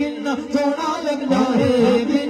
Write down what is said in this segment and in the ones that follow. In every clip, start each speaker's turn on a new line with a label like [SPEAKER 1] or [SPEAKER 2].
[SPEAKER 1] گننا سونا لگنا ہے۔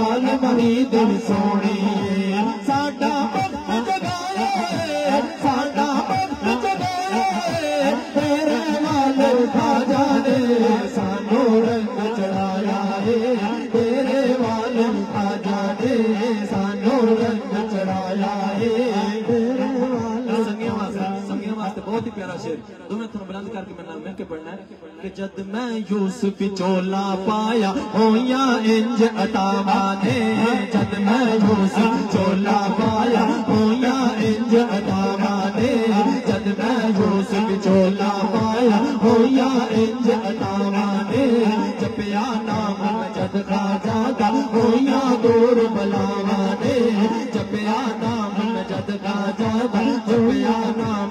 [SPEAKER 1] لال مری دل سونے ساڈا سانو رنگ ہے بہت ہی پیارا شعر دو تھوڑا بلند کر کے میں نے ہے جد میں یوسف چولا پایا ہویا انج عطا نے جد میں یوسف چولا پایا ہویا انج عطا نے جد میں یوسف چولا پایا ہویا انج عطا نے جپیا نام جد کا جاتا ہویا دور بلاوا نے جپیا نام جد کا جاتا جپیا نام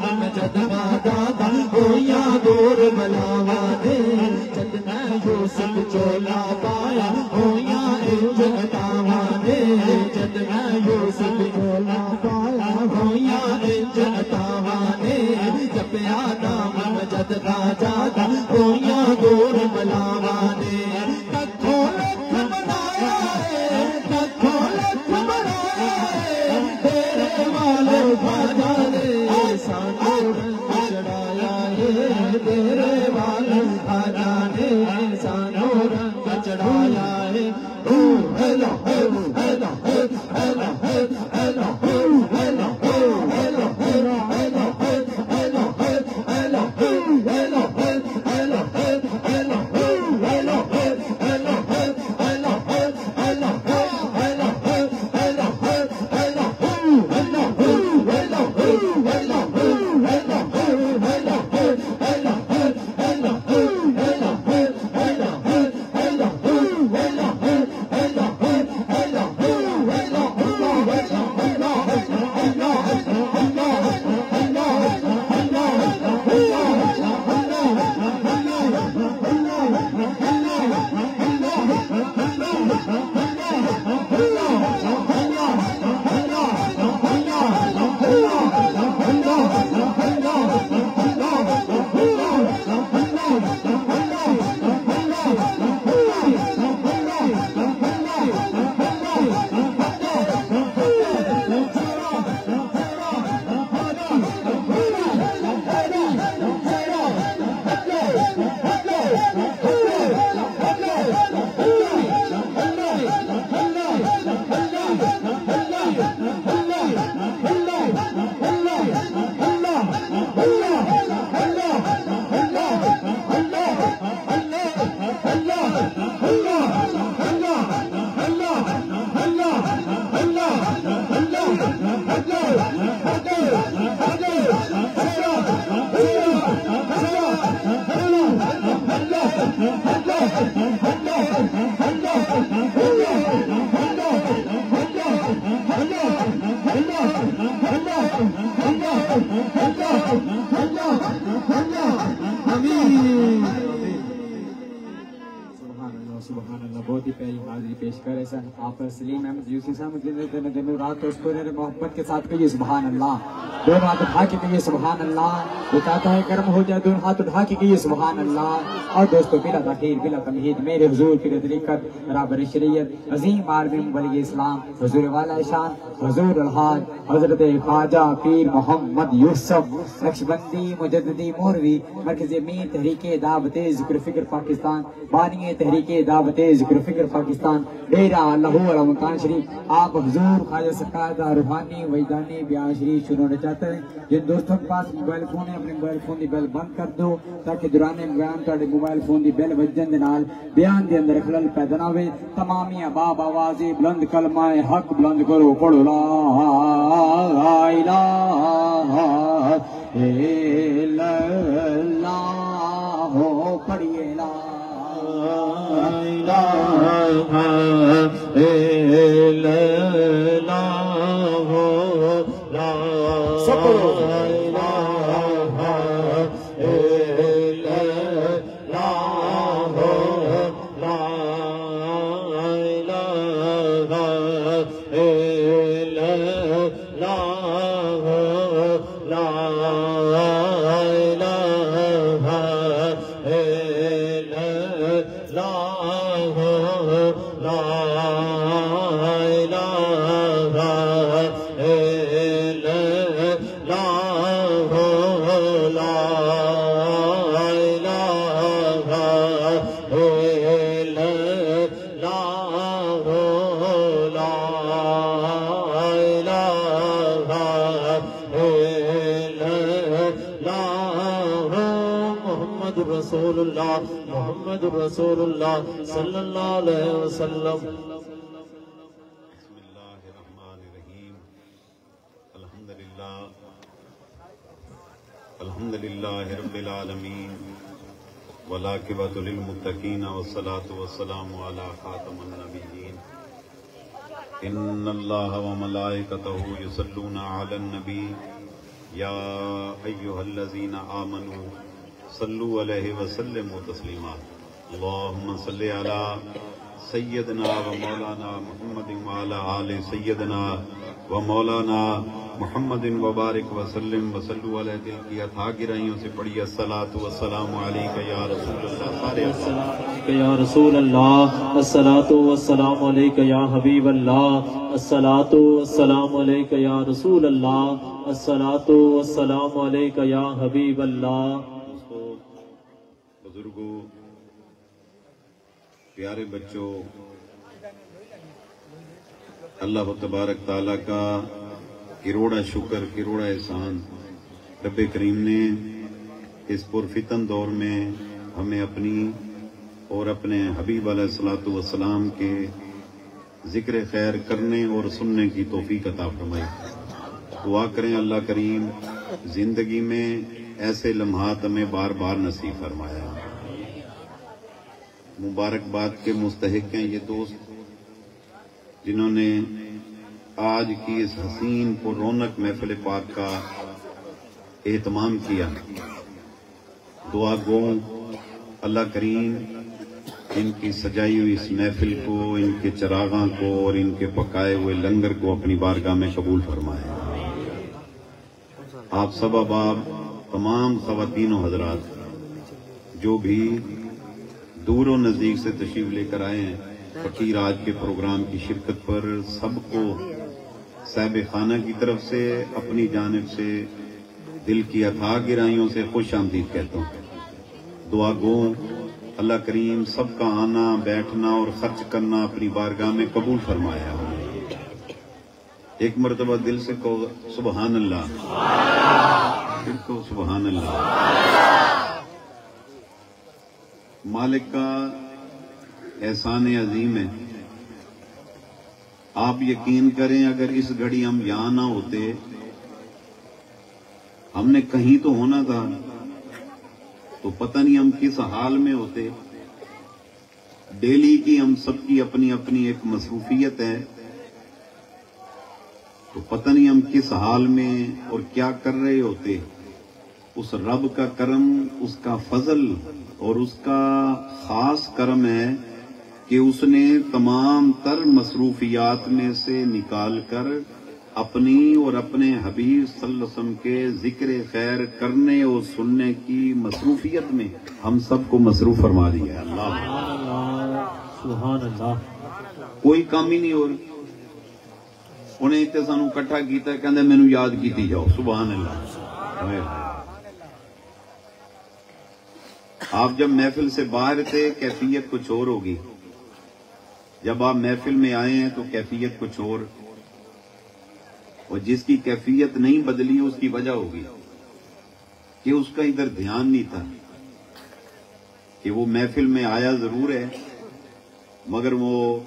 [SPEAKER 2] ڪم ڪ Teresa. پیش سلیم احمد یوسی صاحب، مجھے دن دن رات اس کو محبت کے ساتھ کہیے، سبحان اللہ۔ دونوں ہاتھ اٹھا کے کہیے، سبحان اللہ۔ وہ کہتا ہے، کرم ہو جائے دونوں ہاتھ اٹھا کے کہیے، سبحان اللہ۔ اور دوستو، بلا تاخیر بلا تمہید، میرے حضور کی طریقت برابر شریعت عظیم عالم ولی اسلام، حضور والا شان، حضور الحاج، حضرت خواجہ پیر محمد یوسف، نقشبندی، مجددی مولوی مرکز امیر تحریک دعوت ذکر فکر پاکستان، بانی تحریک دعوت ذکر فکر پاکستان ڈیرا لاہور مکان شریف، آپ حضور خواجہ سرکار روحانی ویدانی بیان شریف شروع سنانا چاہتے ہیں۔ جی جن دوستوں کے پاس موبائل فون ہے، اپنے موبائل فون دی بیل بند کر دو تاکہ دوران بیان تہاڈے موبائل فون دی بیل وجن دے نال بیان دے اندر خلل پیدا نہ ہوے تمامی باب آوازیں بلند کلمہ حق بلند کرو، پڑھو۔ لا الہ الا اللہ ہو پڑھیے۔ لا
[SPEAKER 1] سب رسول اللہ صلی اللہ علیہ وسلم
[SPEAKER 3] بسم اللہ الرحمن الرحیم الحمد للہ الحمد للہ رب العالمین ولاقبۃ للمتقین والصلاة والسلام علی خاتم النبیین ان اللہ وملائکتہ یصلون علی النبی یا ایہا الذین آمنوا صلوا علیہ وسلموا تسلیما اللہم صلی علی سیدنا و مولانا محمد وعلى آل سیدنا و مولانا محمد وبارک وسلم وسلو علیہ دل کی اتھا گرائیوں سے پڑھی الصلاة والسلام علیکہ یا رسول اللہ سارے
[SPEAKER 1] السلام یا رسول اللہ الصلاة والسلام علیکہ یا حبیب اللہ الصلاة والسلام علیکہ یا رسول اللہ الصلاة والسلام علیکہ یا حبیب اللہ
[SPEAKER 3] بزرگوں پیارے بچوں، اللہ و تبارک تعالیٰ کا کروڑا شکر کروڑا احسان رب کریم نے اس پرفتن دور میں ہمیں اپنی اور اپنے حبیب علیہ السلاۃ والسلام کے ذکر خیر کرنے اور سننے کی توفیق عطا فرمائی۔ دعا کریں اللہ کریم زندگی میں ایسے لمحات ہمیں بار بار نصیب فرمایا مبارکباد کے مستحق ہیں یہ دوست جنہوں نے آج کی اس حسین پر رونق محفل پاک کا اہتمام کیا۔ دعا گو اللہ کریم ان کی سجائی ہوئی اس محفل کو، ان کے چراغاں کو اور ان کے پکائے ہوئے لنگر کو اپنی بارگاہ میں قبول فرمائے۔ آپ سب اباب تمام خواتین و حضرات، جو بھی دور و نزدیک سے تشریف لے کر آئے ہیں۔ فقیر آج کے پروگرام کی شرکت پر سب کو صاحب خانہ کی طرف سے اپنی جانب سے دل کی اتھا گرائیوں سے خوش آمدید کہتا ہوں۔ دعا گو، اللہ کریم سب کا آنا، بیٹھنا اور خرچ کرنا اپنی بارگاہ میں قبول فرمایا ایک مرتبہ دل سے کہو، سبحان اللہ۔ پھر کہو، سبحان اللہ۔ مالک کا احسان عظیم ہے۔ آپ یقین کریں اگر اس گھڑی ہم یہاں نہ ہوتے، ہم نے کہیں تو ہونا تھا، تو پتہ نہیں ہم کس حال میں ہوتے۔ ڈیلی کی ہم سب کی اپنی اپنی ایک مصروفیت ہے، تو پتہ نہیں ہم کس حال میں اور کیا کر رہے ہوتے۔ اس رب کا کرم، اس کا فضل اور اس کا خاص کرم ہے کہ اس نے تمام تر مصروفیات میں سے نکال کر اپنی اور اپنے حبیب صلی اللہ علیہ وسلم کے ذکر خیر کرنے اور سننے کی مصروفیت میں ہم سب کو مصروف فرما دیا ہے۔ اللہ
[SPEAKER 1] سبحان اللہ
[SPEAKER 3] کوئی کام ہی نہیں ہو رہی انہیں اتنے سانو کٹھا کیتا ہے کہندے مینو یاد کیتی جاؤ۔ سبحان اللہ۔ آپ جب محفل سے باہر تھے، کیفیت کچھ اور ہوگی۔ جب آپ محفل میں آئے ہیں تو کیفیت کچھ اور۔ اور جس کی کیفیت نہیں بدلی، اس کی وجہ ہوگی کہ اس کا ادھر دھیان نہیں تھا کہ وہ محفل میں آیا ضرور ہے، مگر وہ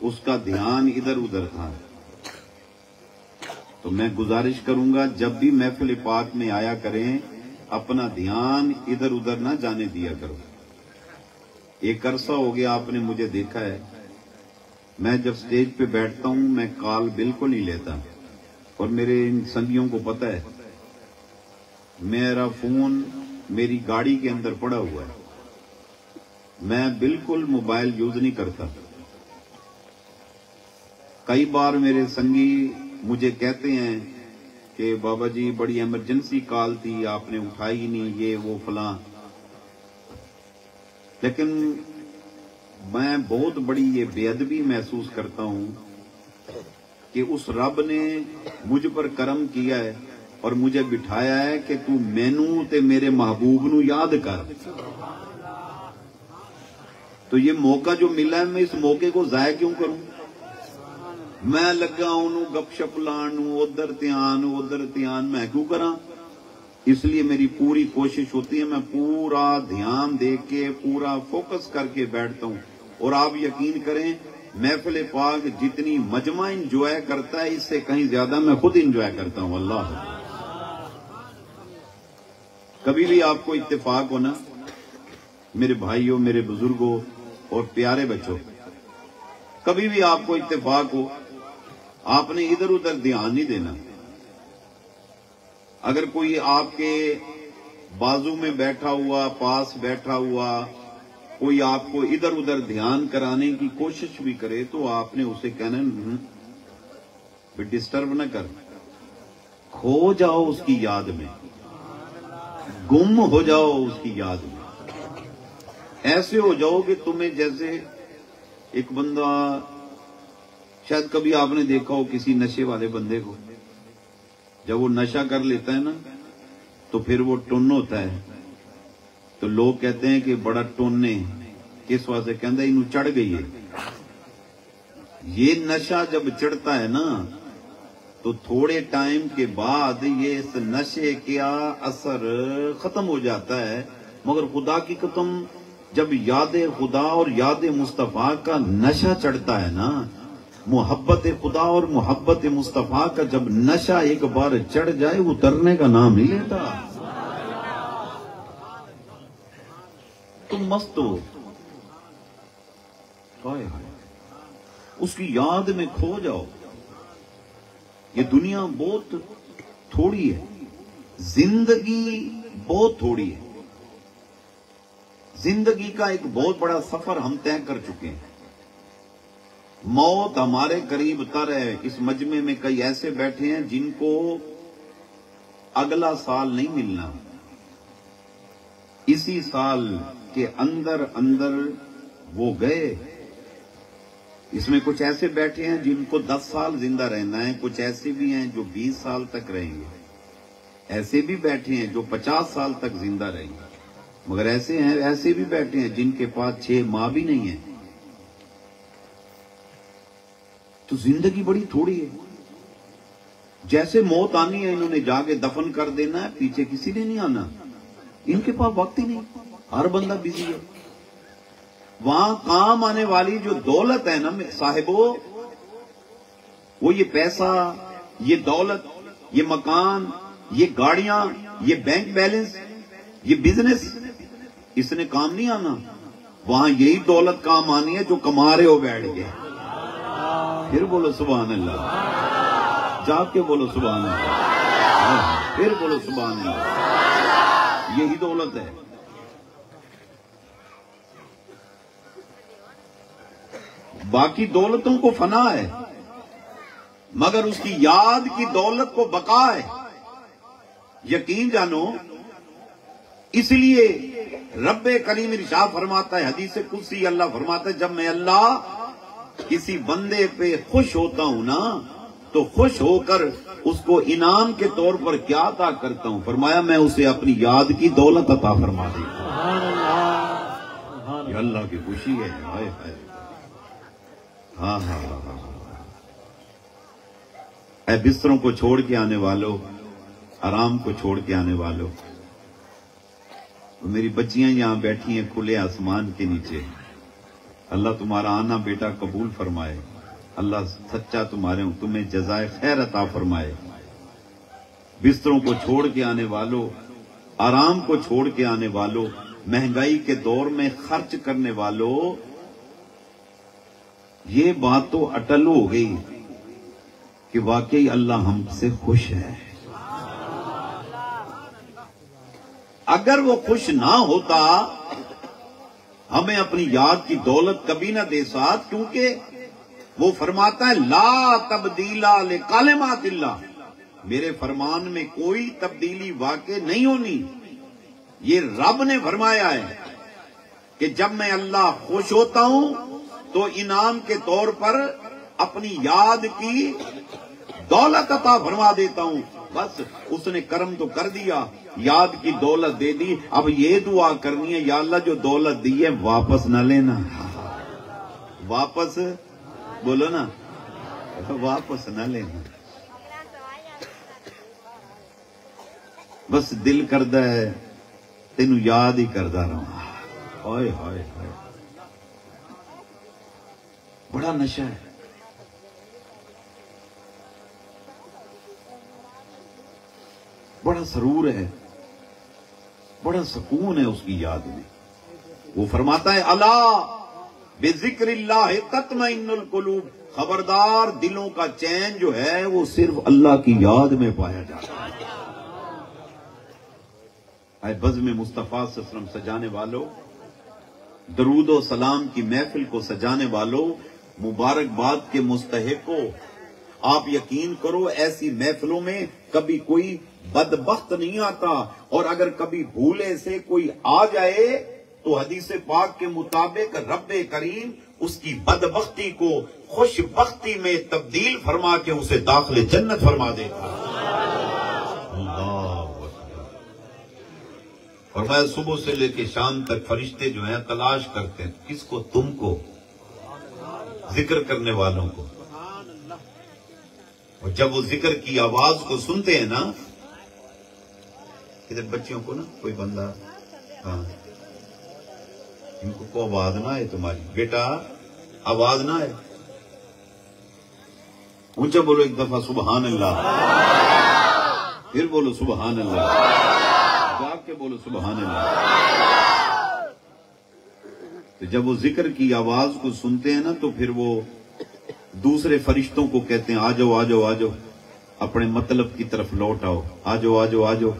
[SPEAKER 3] اس کا دھیان ادھر ادھر تھا۔ تو میں گزارش کروں گا، جب بھی محفل پاک میں آیا کریں اپنا دھیان ادھر ادھر نہ جانے دیا کرو۔ ایک عرصہ ہو گیا آپ نے مجھے دیکھا ہے۔ میں جب سٹیج پہ بیٹھتا ہوں، میں کال بالکل نہیں لیتا۔ اور میرے ان سنگیوں کو پتہ ہے، میرا فون میری گاڑی کے اندر پڑا ہوا ہے۔ میں بالکل موبائل یوز نہیں کرتا۔ کئی بار میرے سنگی مجھے کہتے ہیں کہ بابا جی بڑی ایمرجنسی کال تھی، آپ نے اٹھائی نہیں، یہ وہ فلاں۔ لیکن میں بہت بڑی یہ بے ادبی محسوس کرتا ہوں کہ اس رب نے مجھ پر کرم کیا ہے اور مجھے بٹھایا ہے کہ تو مینو تے میرے محبوب نو یاد کر۔ تو یہ موقع جو ملا ہے، میں اس موقع کو ضائع کیوں کروں؟ میں لگا انہوں گپ شپ لان ادھر دھیان ادھر دھیان، میں کیوں کراں؟ اس لیے میری پوری کوشش ہوتی ہے، میں پورا دھیان دے کے، پورا فوکس کر کے بیٹھتا ہوں۔ اور آپ یقین کریں، محفل پاک جتنی مجمع انجوائے کرتا ہے، اس سے کہیں زیادہ میں خود انجوائے کرتا ہوں۔ اللہ۔ کبھی بھی آپ کو اتفاق ہونا میرے بھائیوں، میرے بزرگوں اور پیارے بچوں، کبھی بھی آپ کو اتفاق ہو آپ نے ادھر ادھر دھیان نہیں دینا۔ اگر کوئی آپ کے بازو میں بیٹھا ہوا، پاس بیٹھا ہوا، کوئی آپ کو ادھر ادھر دھیان کرانے کی کوشش بھی کرے تو آپ نے اسے کہنا ڈسٹرب نہ کر۔ کھو جاؤ اس کی یاد میں۔ گم ہو جاؤ اس کی یاد میں۔ ایسے ہو جاؤ کہ تمہیں جیسے ایک بندہ شاید کبھی آپ نے دیکھا ہو کسی نشے والے بندے کو۔ جب وہ نشہ کر لیتا ہے نا، تو پھر وہ ٹن ہوتا ہے۔ تو لوگ کہتے ہیں کہ بڑا ٹونے کس واسطے؟ کہندا انہوں چڑھ گئی ہے۔ یہ نشہ جب چڑھتا ہے نا، تو تھوڑے ٹائم کے بعد یہ اس نشے کا اثر ختم ہو جاتا ہے۔ مگر خدا کی قسم، جب یاد خدا اور یاد مصطفیٰ کا نشہ چڑھتا ہے نا محبت خدا اور محبت مصطفیٰ کا جب نشہ ایک بار چڑھ جائے اترنے کا نام نہیں لیتا۔ تم مست ہو۔ اس کی یاد میں کھو جاؤ۔ یہ دنیا بہت تھوڑی ہے۔ زندگی بہت تھوڑی ہے۔ زندگی کا ایک بہت بڑا سفر ہم طے کر چکے ہیں۔ موت ہمارے قریب تر ہے۔ اس مجمع میں کئی ایسے بیٹھے ہیں جن کو اگلا سال نہیں ملنا۔ اسی سال کے اندر اندر وہ گئے۔ اس میں کچھ ایسے بیٹھے ہیں جن کو دس سال زندہ رہنا ہے، کچھ ایسے بھی ہیں جو بیس سال تک رہیں گے۔ ایسے بھی بیٹھے ہیں جو پچاس سال تک زندہ رہیں گے۔ مگر ایسے ہیں، ایسے بھی بیٹھے ہیں جن کے پاس چھ ماہ بھی نہیں ہیں۔ تو زندگی بڑی تھوڑی ہے۔ جیسے موت آنی ہے، انہوں نے جا کے دفن کر دینا ہے، پیچھے کسی نے نہیں آنا۔ ان کے پاس وقت ہی نہیں۔ ہر بندہ بزی ہے۔ وہاں کام آنے والی جو دولت ہے نا، صاحبو، وہ یہ پیسہ، یہ دولت، یہ مکان، یہ گاڑیاں، یہ بینک بیلنس، یہ بزنس اس نے کام نہیں آنا۔ وہاں یہی دولت کام آنی ہے جو کما رہے ہو بیٹھ گئے پھر بولو سبحان اللہ۔ جاگ کے بولو سبحان اللہ۔ پھر بولو سبحان اللہ۔ یہی دولت ہے۔ باقی دولتوں کو فنا ہے۔ مگر اس کی یاد کی دولت کو بقا ہے۔ یقین جانو، اس لیے رب کریم ارشاد فرماتا ہے، حدیث کسی اللہ فرماتا ہے، جب میں اللہ کسی بندے پہ خوش ہوتا ہوں نا تو خوش ہو کر اس کو انعام کے طور پر کیا عطا کرتا ہوں؟ فرمایا میں اسے اپنی یاد کی دولت عطا فرما دی
[SPEAKER 1] سبحان اللہ سبحان
[SPEAKER 3] یہ اللہ کی خوشی ہے ہائے ہاں ہاں ہاں ہاں اے بستروں کو چھوڑ کے آنے والوں آرام کو چھوڑ کے آنے والوں میری بچیاں یہاں بیٹھی ہیں کھلے آسمان کے نیچے۔ اللہ تمہارا آنا بیٹا قبول فرمائے۔ اللہ سچا تمہارے تمہیں جزائے خیر عطا فرمائے۔ بستروں کو چھوڑ کے آنے والوں آرام کو چھوڑ کے آنے والوں مہنگائی کے دور میں خرچ کرنے والوں یہ بات تو اٹل ہو گئی کہ واقعی اللہ ہم سے خوش ہے۔ اگر وہ خوش نہ ہوتا ہمیں اپنی یاد کی دولت کبھی نہ دے ساتھ، کیونکہ وہ فرماتا ہے، لا تبدیلا لکالمات اللہ۔ میرے فرمان میں کوئی تبدیلی واقع نہیں ہونی۔ یہ رب نے فرمایا ہے کہ جب میں اللہ خوش ہوتا ہوں تو انعام کے طور پر اپنی یاد کی دولت عطا فرما دیتا ہوں۔ بس اس نے کرم تو کر دیا، یاد کی دولت دے دی۔ اب یہ دعا کرنی ہے، یا اللہ جو دولت دی ہے، واپس نہ لینا۔ واپس؟ بولو نا۔ واپس نہ لینا۔ بڑا سرور ہے۔ بڑا سکون ہے اس کی یاد میں۔ وہ فرماتا ہے اللہ بے ذکر اللہ تطمئن القلوب۔ خبردار دلوں کا چین جو ہے، وہ صرف اللہ کی یاد میں پایا جاتا ہے۔ اے بزم مصطفیٰ صلی اللہ علیہ وسلم، سجانے والوں درود و سلام کی محفل کو سجانے والوں مبارکباد کے مستحق کو آپ یقین کرو، ایسی محفلوں میں کبھی کوئی بدبخت نہیں آتا اور اگر کبھی بھولے سے کوئی آ جائے تو حدیث پاک کے مطابق رب کریم اس کی بدبختی کو خوش بختی میں تبدیل فرما کے اسے داخل جنت فرما دے اور میں صبح سے لے کے شام تک فرشتے جو ہیں تلاش کرتے ہیں، کس کو؟ تم کو۔ ذکر کرنے والوں کو۔ اور جب وہ ذکر کی آواز کو سنتے ہیں نا ادھر بچیوں کو نا کوئی بندہ ہاں۔ ان کو کو آواز نہ آئے تمہاری۔ بیٹا، آواز نہ آئے۔ اونچا بولو ایک دفعہ سبحان اللہ۔ پھر بولو سبحان اللہ۔ جاگ کے بولو سبحان اللہ۔ تو جب وہ ذکر کی آواز کو سنتے ہیں نا تو پھر وہ دوسرے فرشتوں کو کہتے ہیں آ جاؤ آ جاؤ آ جاؤ اپنے مطلب کی طرف لوٹ آؤ۔ آ جاؤ آ جاؤ آ جاؤ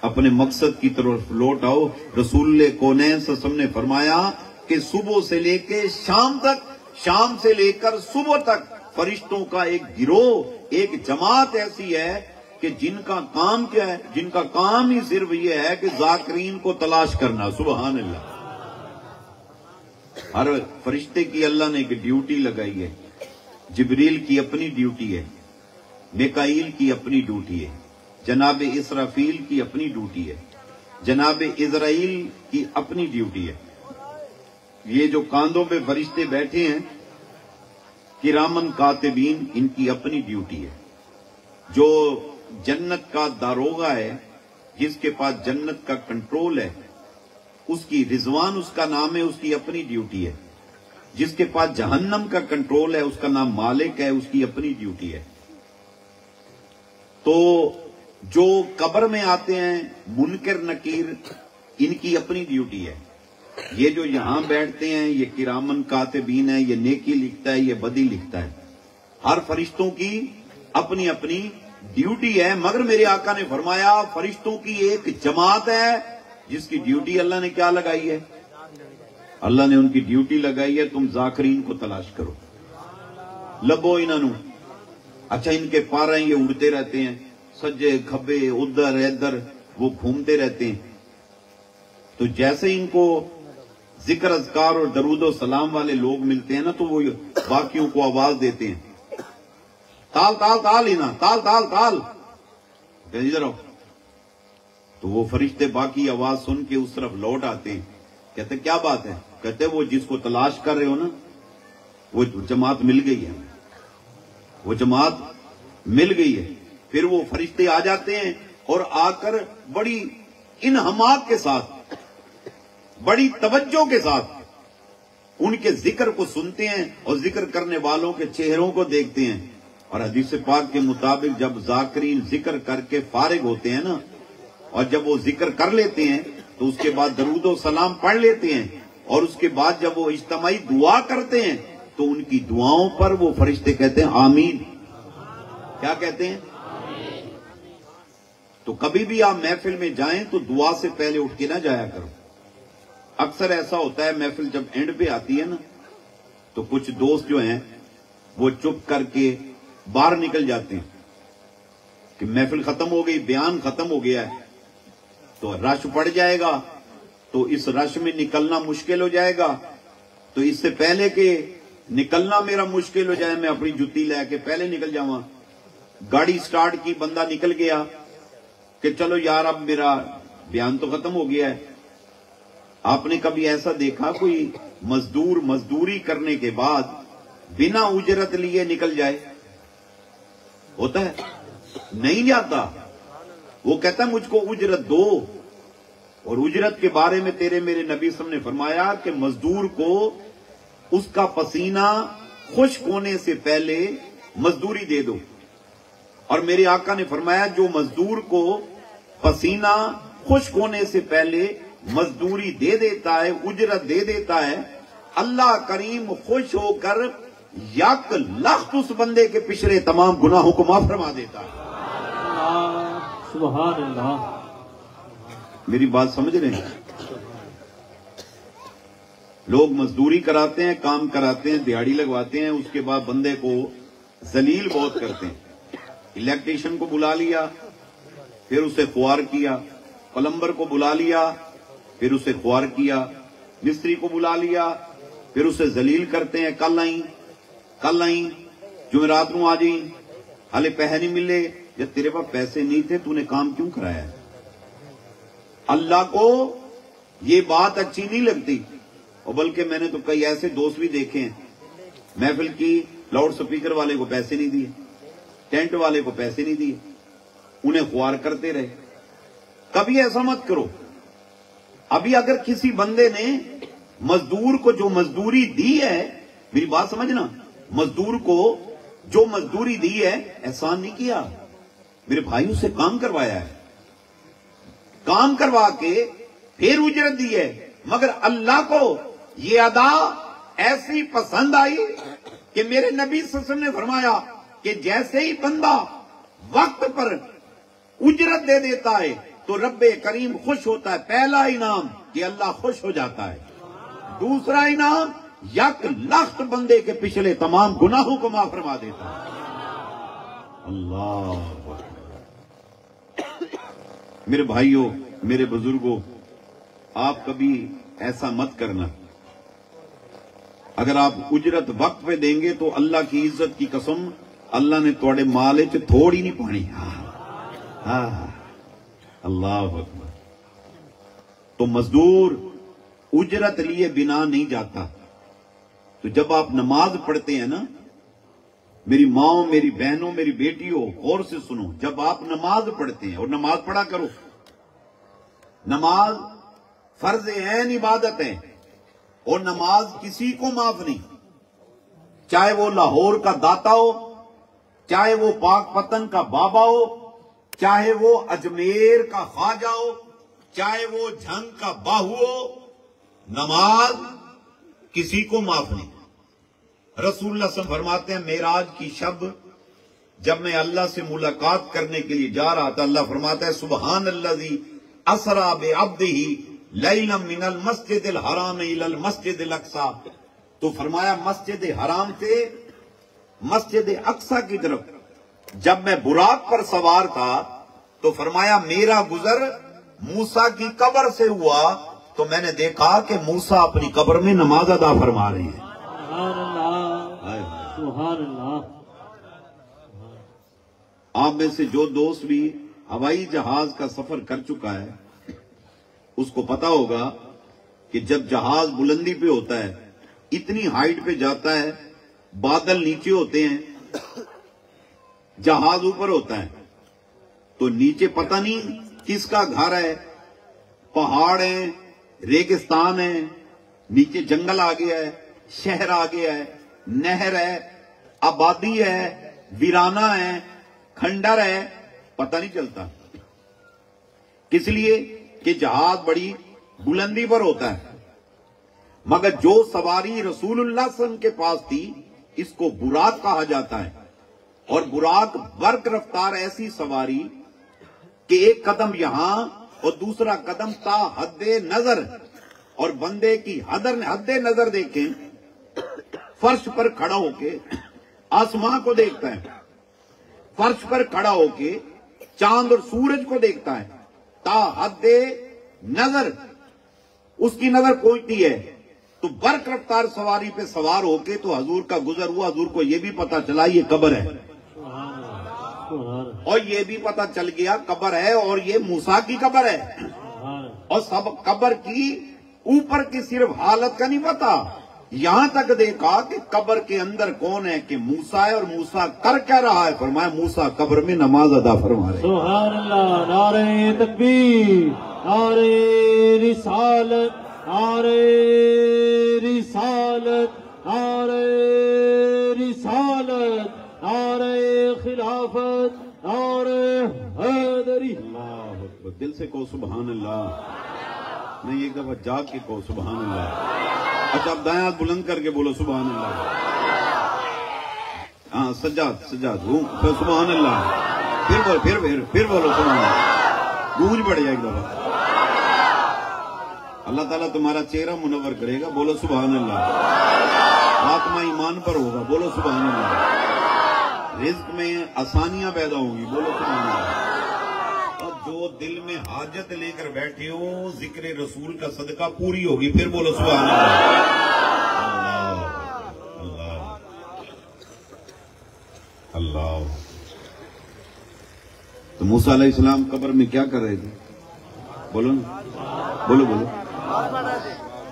[SPEAKER 3] اپنے مقصد کی طرف لوٹ آؤ۔ رسول کونین سسم نے فرمایا کہ صبح سے لے کے شام تک، شام سے لے کر صبح تک فرشتوں کا ایک گروہ، ایک جماعت ایسی ہے کہ جن کا کام کیا ہے، جن کا کام ہی صرف یہ ہے کہ ذاکرین کو تلاش کرنا۔ سبحان اللہ۔ ہر فرشتے کی اللہ نے ایک ڈیوٹی لگائی ہے۔ جبریل کی اپنی ڈیوٹی ہے۔ میکائیل کی اپنی ڈیوٹی ہے۔ جناب اسرافیل کی اپنی ڈیوٹی ہے۔ جناب اسرائیل کی اپنی ڈیوٹی ہے۔ یہ جو کاندوں پہ فرشتے بیٹھے ہیں، کرامن کاتبین، ان کی اپنی ڈیوٹی ہے۔ جو جنت کا داروغہ ہے، جس کے پاس جنت کا کنٹرول ہے، اس کی رضوان، اس کا نام ہے، اس کی اپنی ڈیوٹی ہے۔ جس کے پاس جہنم کا کنٹرول ہے، اس کا نام مالک ہے، اس کی اپنی ڈیوٹی ہے۔ تو جو قبر میں آتے ہیں، منکر، نکیر، ان کی اپنی ڈیوٹی ہے۔ یہ جو یہاں بیٹھتے ہیں، یہ کرامن کاتبین ہے یہ نیکی لکھتا ہے، یہ بدی لکھتا ہے۔ ہر فرشتوں کی اپنی اپنی ڈیوٹی ہے۔ مگر میرے آقا نے فرمایا، فرشتوں کی ایک جماعت ہے، جس کی ڈیوٹی اللہ نے کیا لگائی ہے؟ اللہ نے ان کی ڈیوٹی لگائی ہے۔ تم ذاکرین کو تلاش کرو۔ لبو انہوں اچھا ان کے پارے یہ اڑتے رہتے ہیں۔ سجے کھبے ادھر ادھر وہ گھومتے رہتے ہیں۔ تو جیسے ان کو ذکر اذکار اور درود و سلام والے لوگ ملتے ہیں نا، تو وہ باقیوں کو آواز دیتے ہیں۔ تال تال تال ہی نا، تال تال تال۔ تو وہ فرشتے باقی آواز سن کے اس طرف لوٹ آتے ہیں۔ کہتے کیا بات ہے؟ کہتے وہ جس کو تلاش کر رہے ہو نا، وہ جماعت مل گئی ہے۔ وہ جماعت مل گئی ہے۔ پھر وہ فرشتے آ جاتے ہیں اور آ کر بڑی انہماد کے ساتھ، بڑی توجہ کے ساتھ ان کے ذکر کو سنتے ہیں اور ذکر کرنے والوں کے چہروں کو دیکھتے ہیں۔ اور حدیث پاک کے مطابق جب ذاکرین ذکر کر کے فارغ ہوتے ہیں نا، اور جب وہ ذکر کر لیتے ہیں تو اس کے بعد درود و سلام پڑھ لیتے ہیں، اور اس کے بعد جب وہ اجتماعی دعا کرتے ہیں تو ان کی دعاؤں پر وہ فرشتے کہتے ہیں آمین۔ کیا کہتے ہیں؟ تو کبھی بھی آپ محفل میں جائیں تو دعا سے پہلے اٹھ کے نہ جایا کرو۔ اکثر ایسا ہوتا ہے محفل جب اینڈ پہ آتی ہے نا، تو کچھ دوست جو ہیں، وہ چپ کر کے باہر نکل جاتے ہیں کہ محفل ختم ہو گئی، بیان ختم ہو گیا ہے۔ تو رش پڑ جائے گا، تو اس رش میں نکلنا مشکل ہو جائے گا۔ تو اس سے پہلے کہ نکلنا میرا مشکل ہو جائے، میں اپنی جتی لے کے پہلے نکل جاؤں گاڑی سٹارٹ کی، بندہ نکل گیا۔ کہ چلو یار اب میرا بیان تو ختم ہو گیا ہے۔ آپ نے کبھی ایسا دیکھا کوئی مزدور مزدوری کرنے کے بعد بنا اجرت لیے نکل جائے؟ ہوتا ہے۔ نہیں جاتا۔ وہ کہتا ہے مجھ کو اجرت دو۔ اور اجرت کے بارے میں تیرے میرے نبی سم نے فرمایا کہ مزدور کو اس کا پسینہ خشک ہونے سے پہلے مزدوری دے دو۔ اور میرے آقا نے فرمایا جو مزدور کو پسینہ خشک ہونے سے پہلے مزدوری دے دیتا ہے اجرت دے دیتا ہے اللہ کریم خوش ہو کر یک لخت اس بندے کے پچھلے تمام گناہوں کو معاف فرما دیتا ہے۔
[SPEAKER 1] سبحان اللہ۔
[SPEAKER 3] میری بات سمجھ رہے ہیں؟ لوگ مزدوری کراتے ہیں کام کراتے ہیں دیہڑی لگواتے ہیں اس کے بعد بندے کو ذلیل بہت کرتے ہیں۔ الیکٹریشن کو بلا لیا، پھر اسے خوار کیا، پلمبر کو بلا لیا، پھر اسے خوار کیا، مستری کو بلا لیا، پھر اسے ذلیل کرتے ہیں، کل آئیں کل آئیں جمعرات نو آ جائیں ہلے پیسے نہیں ملے جب تیرے پاس پیسے نہیں تھے، تو نے کام کیوں کرایا؟ اللہ کو یہ بات اچھی نہیں لگتی، اور بلکہ میں نے تو کئی ایسے دوست بھی دیکھے ہیں، محفل کی لاؤڈ سپیکر والے کو پیسے نہیں دیے۔ ٹینٹ والے کو پیسے نہیں دیے، انہیں خوار کرتے رہے۔ کبھی ایسا مت کرو۔ ابھی اگر کسی بندے نے مزدور کو جو مزدوری دی ہے، میری بات سمجھنا، مزدور کو جو مزدوری دی ہے، احسان نہیں کیا۔ میرے بھائی سے کام کروایا ہے۔ کام کروا کے پھر اجرت دی ہے۔ مگر اللہ کو یہ ادا ایسی پسند آئی کہ میرے نبی صلی اللہ علیہ وسلم نے فرمایا کہ جیسے ہی بندہ وقت پر اجرت دے دیتا ہے، تو رب کریم خوش ہوتا ہے۔ پہلا انعام کہ اللہ خوش ہو جاتا ہے۔ دوسرا انعام، یک لخت بندے کے پچھلے تمام گناہوں کو معاف فرما دیتا ہے۔ اللہ میرے بھائیوں، میرے بزرگوں، آپ کبھی ایسا مت کرنا۔ اگر آپ اجرت وقت پہ دیں گے تو اللہ کی عزت کی قسم اللہ نے تھوڑے مال چ تھوڑی نہیں پانی۔ ہاں۔ ہاں۔ اللہ اکبر۔ تو مزدور اجرت لیے بنا نہیں جاتا۔ تو جب آپ نماز پڑھتے ہیں نا، میری ماں میری بہنوں، میری بیٹیوں، غور سے سنو، جب آپ نماز پڑھتے ہیں اور نماز پڑھا کرو، نماز فرض عین عبادت ہے اور نماز کسی کو معاف نہیں۔ چاہے وہ لاہور کا داتا ہو چاہے وہ پاک پتن کا بابا ہو، چاہے وہ اجمیر کا خواجہ ہو، چاہے وہ جھنگ کا باہو ہو، نماز کسی کو معاف نہیں۔ رسول اللہ صلی اللہ علیہ وسلم فرماتے ہیں میراج کی شب جب میں اللہ سے ملاقات کرنے کے لیے جا رہا تھا، اللہ فرماتا ہے، سبحان اللہ اسرا بے ابد ہی من المسجد الحرام الى المسجد الاقصا تو فرمایا، مسجد حرام سے مسجد اقصا کی طرف۔ جب میں براق پر سوار تھا تو فرمایا میرا گزر موسا کی قبر سے ہوا۔ تو میں نے دیکھا کہ موسا اپنی قبر میں نماز ادا فرما رہے ہیں۔ آپ میں سے جو دوست بھی ہوائی جہاز کا سفر کر چکا ہے اس کو پتا ہوگا کہ جب جہاز بلندی پہ ہوتا ہے اتنی ہائٹ پہ جاتا ہے بادل نیچے ہوتے ہیں، جہاز اوپر ہوتا ہے۔ تو نیچے پتہ نہیں کس کا گھر ہے، پہاڑ ہیں، ریگستان ہے نیچے جنگل آ گیا ہے، شہر آ گیا ہے، نہر ہے، آبادی ہے، ویرانہ ہے، کھنڈر ہے، پتہ نہیں چلتا۔ کس لیے؟ کہ جہاز بڑی بلندی پر ہوتا ہے۔ مگر جو سواری رسول اللہ صلی اللہ علیہ وسلم کے پاس تھی اس کو براق کہا جاتا ہے۔ اور براق برق رفتار ایسی سواری کہ ایک قدم یہاں اور دوسرا قدم تا حد نظر۔ اور بندے کی حد نظر دیکھیں، فرش پر کھڑا ہو کے آسمان کو دیکھتا ہے۔ فرش پر کھڑا ہو کے چاند اور سورج کو دیکھتا ہے۔ تا حد نظر۔ اس کی نظر پہنچتی ہے۔ تو برق رفتار سواری پہ سوار ہو کے تو حضور کا گزر ہوا، حضور کو یہ بھی پتا چلا یہ قبر ہے۔ اور یہ بھی پتا چل گیا قبر ہے اور یہ موسا کی قبر ہے۔ اور سب قبر کی اوپر کی صرف حالت کا نہیں پتا یہاں تک دیکھا کہ قبر کے اندر کون ہے کہ موسا ہے اور موسا کر کیا رہا ہے۔ فرمایا موسا قبر میں نماز ادا فرما رہے
[SPEAKER 1] سبحان اللہ، نعرہ تکبیر، نعرہ رسالت۔ نعرہ رسالت نعرہ رسالت نعرہ خلافت نعرہ حیدری۔
[SPEAKER 3] اللہ اکبر، دل سے کہو سبحان اللہ۔ نہیں ایک دفعہ جاگ کے کہو سبحان اللہ۔ اچھا اب دائیں ہاتھ بلند کر کے بولو سبحان اللہ۔ ہاں سجاد سجاد۔ ہوں، پھر سبحان اللہ۔ پھر بولو پھر پھر پھر بولو سبحان اللہ۔ گونج پڑ جائے ایک دفعہ۔ اللہ تعالیٰ تمہارا چہرہ منور کرے گا، بولو سبحان اللہ۔ آتما ایمان پر ہوگا، بولو سبحان اللہ۔ رزق میں آسانیاں پیدا ہوں گی، بولو سبحان اللہ۔ اور جو دل میں حاجت لے کر بیٹھے ہو ذکر رسول کا صدقہ پوری ہوگی، پھر بولو سبحان اللہ۔ اللہ اللہ۔ اللہ۔ تو موسیٰ علیہ السلام قبر میں کیا کر رہے تھے؟ بولو نا۔ بولو بولو۔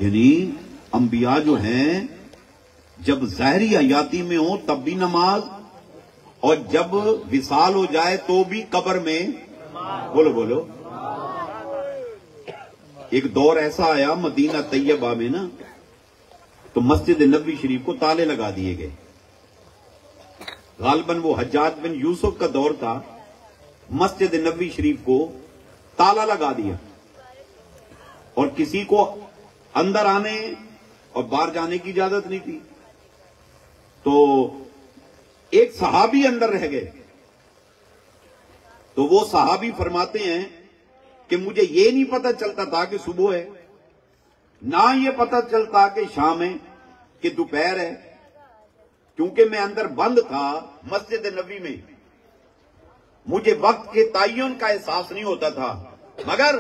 [SPEAKER 3] یعنی انبیاء جو ہیں، جب ظاہری حیاتی میں ہوں تب بھی نماز، اور جب وصال ہو جائے تو بھی قبر میں۔ بولو بولو۔ ایک دور ایسا آیا مدینہ طیبہ میں نا، تو مسجد نبی شریف کو تالے لگا دیے گئے۔ غالباً وہ حجاج بن یوسف کا دور تھا، مسجد نبی شریف کو تالا لگا دیا۔ اور کسی کو اندر آنے اور باہر جانے کی اجازت نہیں تھی۔ تو ایک صحابی اندر رہ گئے۔ تو وہ صحابی فرماتے ہیں کہ مجھے یہ نہیں پتا چلتا تھا کہ صبح ہے، نہ یہ پتا چلتا کہ شام ہے، کہ دوپہر ہے، کیونکہ میں اندر بند تھا مسجد نبی میں۔ مجھے وقت کے تعین کا احساس نہیں ہوتا تھا، مگر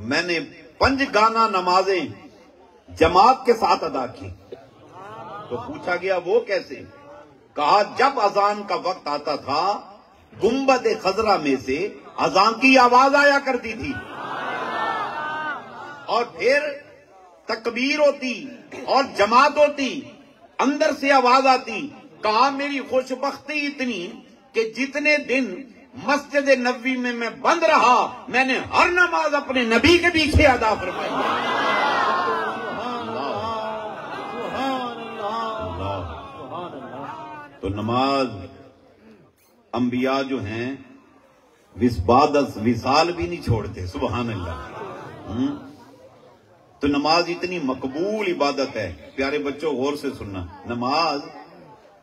[SPEAKER 3] میں نے پنج گانا نمازیں جماعت کے ساتھ ادا کی۔ تو پوچھا گیا وہ کیسے؟ کہا، جب اذان کا وقت آتا تھا، گنبد خزرہ میں سے اذان کی آواز آیا کرتی تھی۔ اور پھر تکبیر ہوتی اور جماعت ہوتی، اندر سے آواز آتی، کہا، میری خوش بختی اتنی کہ جتنے دن مسجد نبی میں میں بند رہا، میں نے ہر نماز اپنے نبی کے پیچھے ادا فرمائی۔ تو نماز انبیاء جو ہیں وسباد وصال بھی نہیں چھوڑتے، سبحان اللہ۔ تو نماز اتنی مقبول عبادت ہے، پیارے بچوں، غور سے سننا، نماز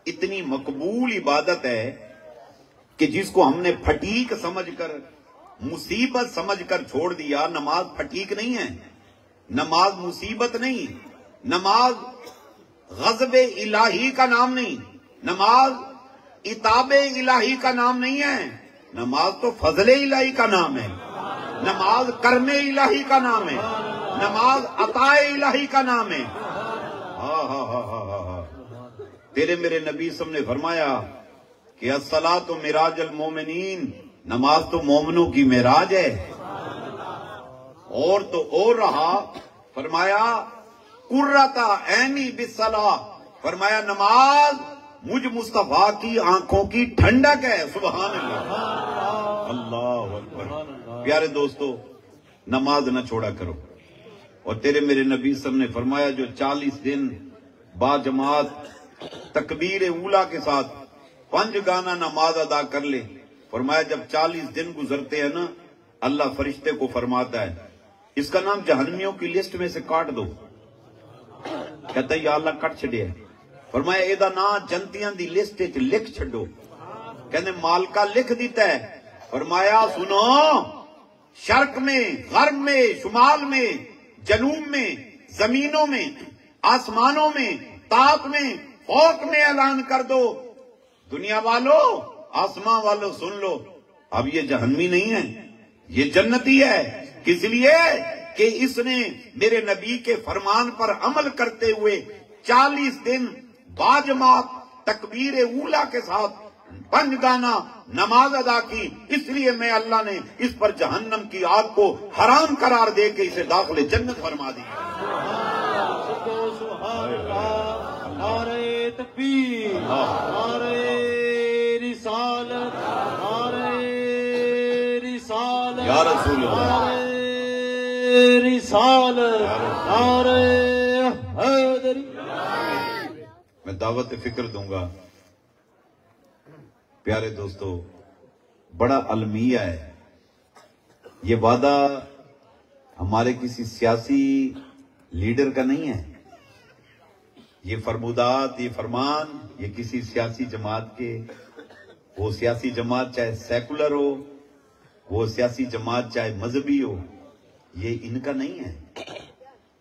[SPEAKER 3] اتنی مقبول عبادت ہے کہ جس کو ہم نے پھٹیک سمجھ کر، مصیبت سمجھ کر چھوڑ دیا، نماز پھٹیک نہیں ہے۔ نماز مصیبت نہیں، نماز غضب الہی کا نام نہیں، نماز اتاب الہی کا نام نہیں ہے۔ نماز تو فضل الہی کا نام ہے۔ نماز کرم الہی کا نام ہے۔ نماز عطا الہی کا نام ہے۔ ہاں ہاں ہاں ہاں, ہاں،, ہاں۔ تیرے میرے نبی سم نے فرمایا کہ الصلاۃ تو میراج المومنین، نماز تو مومنوں کی میراج ہے۔ اور تو اور رہا، فرمایا قرتا عینی بسلا فرمایا، نماز مجھ مصطفیٰ کی آنکھوں کی ٹھنڈک ہے۔ سبحان اللہ۔ اللہ اکبر۔ پیارے دوستو، نماز نہ چھوڑا کرو۔ اور تیرے میرے نبی صاحب نے فرمایا، جو چالیس دن با جماعت تکبیر اولا کے ساتھ پنج گانا نماز ادا کر لے۔ فرمایا، جب چالیس دن گزرتے ہیں نا، اللہ فرشتے کو فرماتا ہے، اس کا نام جہنمیوں کی لسٹ میں سے کاٹ دو۔ کہتا ہے، یا اللہ، کٹ چھڑیا فرمایا، اے نا، جنتیاں دی لسٹ لکھ چھڈو کہنے مالکا لکھ دیتا ہے۔ فرمایا، سنو، شرق میں، غرب میں، شمال میں، جنوب میں، زمینوں میں، آسمانوں میں، تاپ میں، فوق میں اعلان کر دو۔ دنیا والو آسمان والو، سن لو۔ اب یہ جہنمی نہیں ہے، یہ جنتی ہے۔ کس لیے؟ کہ اس نے میرے نبی کے فرمان پر عمل کرتے ہوئے چالیس دن باجماعت تکبیر اولا کے ساتھ پنج گانا نماز ادا کی۔ اس لیے میں اللہ نے اس پر جہنم کی آگ کو حرام قرار دے کے اسے داخل جنت فرما دی۔
[SPEAKER 1] سبحان اللہ۔ نعرہ تکبیر نعرہ رسالت نعرہ رسالت
[SPEAKER 3] یا رسول اللہ۔
[SPEAKER 1] نعرہ رسالت نعرہ حیدری۔
[SPEAKER 3] میں دعوت فکر دوں گا۔ پیارے دوستو بڑا المیہ ہے۔ یہ وعدہ ہمارے کسی سیاسی لیڈر کا نہیں ہے۔ یہ فرمودات یہ فرمان، یہ کسی سیاسی جماعت کے، وہ سیاسی جماعت چاہے سیکولر ہو، وہ سیاسی جماعت چاہے مذہبی ہو، یہ ان کا نہیں ہے۔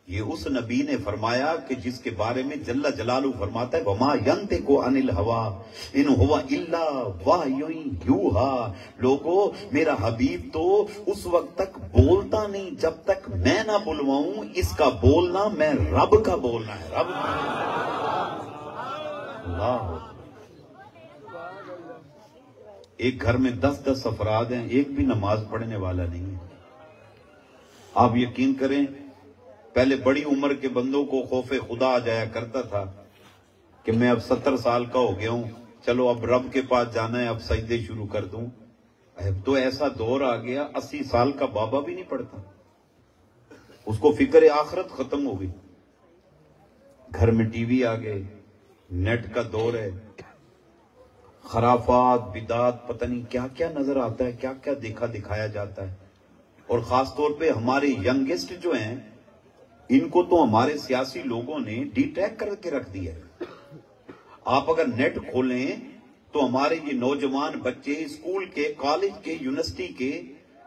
[SPEAKER 3] یہ اس نبی نے فرمایا کہ جس کے بارے میں جل جلالو فرماتا ہے، وما ينطق عن الهوى ان هو الا وحی یوحا لوگو، میرا حبیب تو اس وقت تک بولتا نہیں، جب تک میں نہ بلواؤں، اس کا بولنا میں رب کا بولنا ہے۔ رب اللہ۔ ایک گھر میں دس دس افراد ہیں، ایک بھی نماز پڑھنے والا نہیں ہے۔ آپ یقین کریں پہلے بڑی عمر کے بندوں کو خوف خدا آ جایا کرتا تھا کہ میں اب ستر سال کا ہو گیا ہوں، چلو اب رب کے پاس جانا ہے، اب سجدے شروع کر دوں۔ اب تو ایسا دور آ گیا، اسی سال کا بابا بھی نہیں پڑھتا۔ اس کو فکر آخرت ختم ہو گئی۔ گھر میں ٹی وی آ گئے، نیٹ کا دور ہے۔ خرافات بدات پتہ نہیں کیا کیا نظر آتا ہے، کیا کیا دیکھا دکھایا جاتا ہے۔ اور خاص طور پہ ہمارے ینگسٹ جو ہیں ان کو تو ہمارے سیاسی لوگوں نے ڈی ٹیک کر کے رکھ دیا ہے۔ آپ اگر نیٹ کھولیں تو ہمارے یہ نوجوان بچے اسکول کے، کالج کے، یونیورسٹی کے،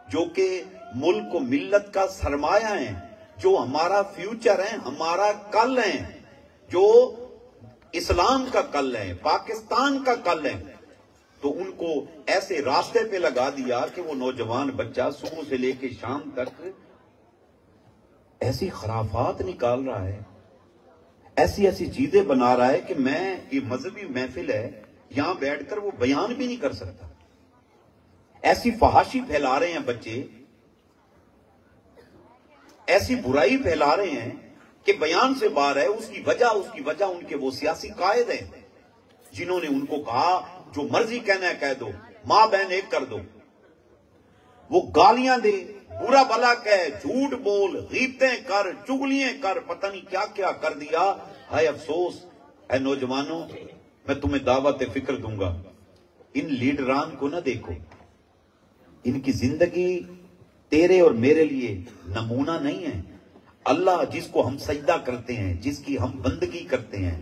[SPEAKER 3] جو کہ ملک و ملت کا سرمایہ ہیں، جو ہمارا فیوچر ہے ہمارا کل ہے جو اسلام کا کل ہے پاکستان کا کل ہے تو ان کو ایسے راستے پہ لگا دیا کہ وہ نوجوان بچہ صبح سے لے کے شام تک ایسی خرافات نکال رہا ہے، ایسی ایسی چیزیں بنا رہا ہے کہ میں یہ مذہبی محفل ہے، یہاں بیٹھ کر وہ بیان بھی نہیں کر سکتا۔ ایسی فحاشی پھیلا رہے ہیں بچے۔ ایسی برائی پھیلا رہے ہیں کہ بیان سے باہر ہے، اس کی وجہ، اس کی وجہ ان کے وہ سیاسی قائد ہیں، جنہوں نے ان کو کہا، جو مرضی کہنا ہے کہہ دو، ماں بہن ایک کر دو۔ وہ گالیاں دے برا بلا کہہ، جھوٹ بول، غیبتیں کر، چگلیاں کر، پتہ نہیں کیا کیا کر دیا۔ ہے افسوس، اے نوجوانوں، میں تمہیں دعوت فکر دوں گا۔ ان لیڈران کو نہ دیکھو۔ ان کی زندگی تیرے اور میرے لیے نمونہ نہیں ہے۔ اللہ جس کو ہم سجدہ کرتے ہیں، جس کی ہم بندگی کرتے ہیں،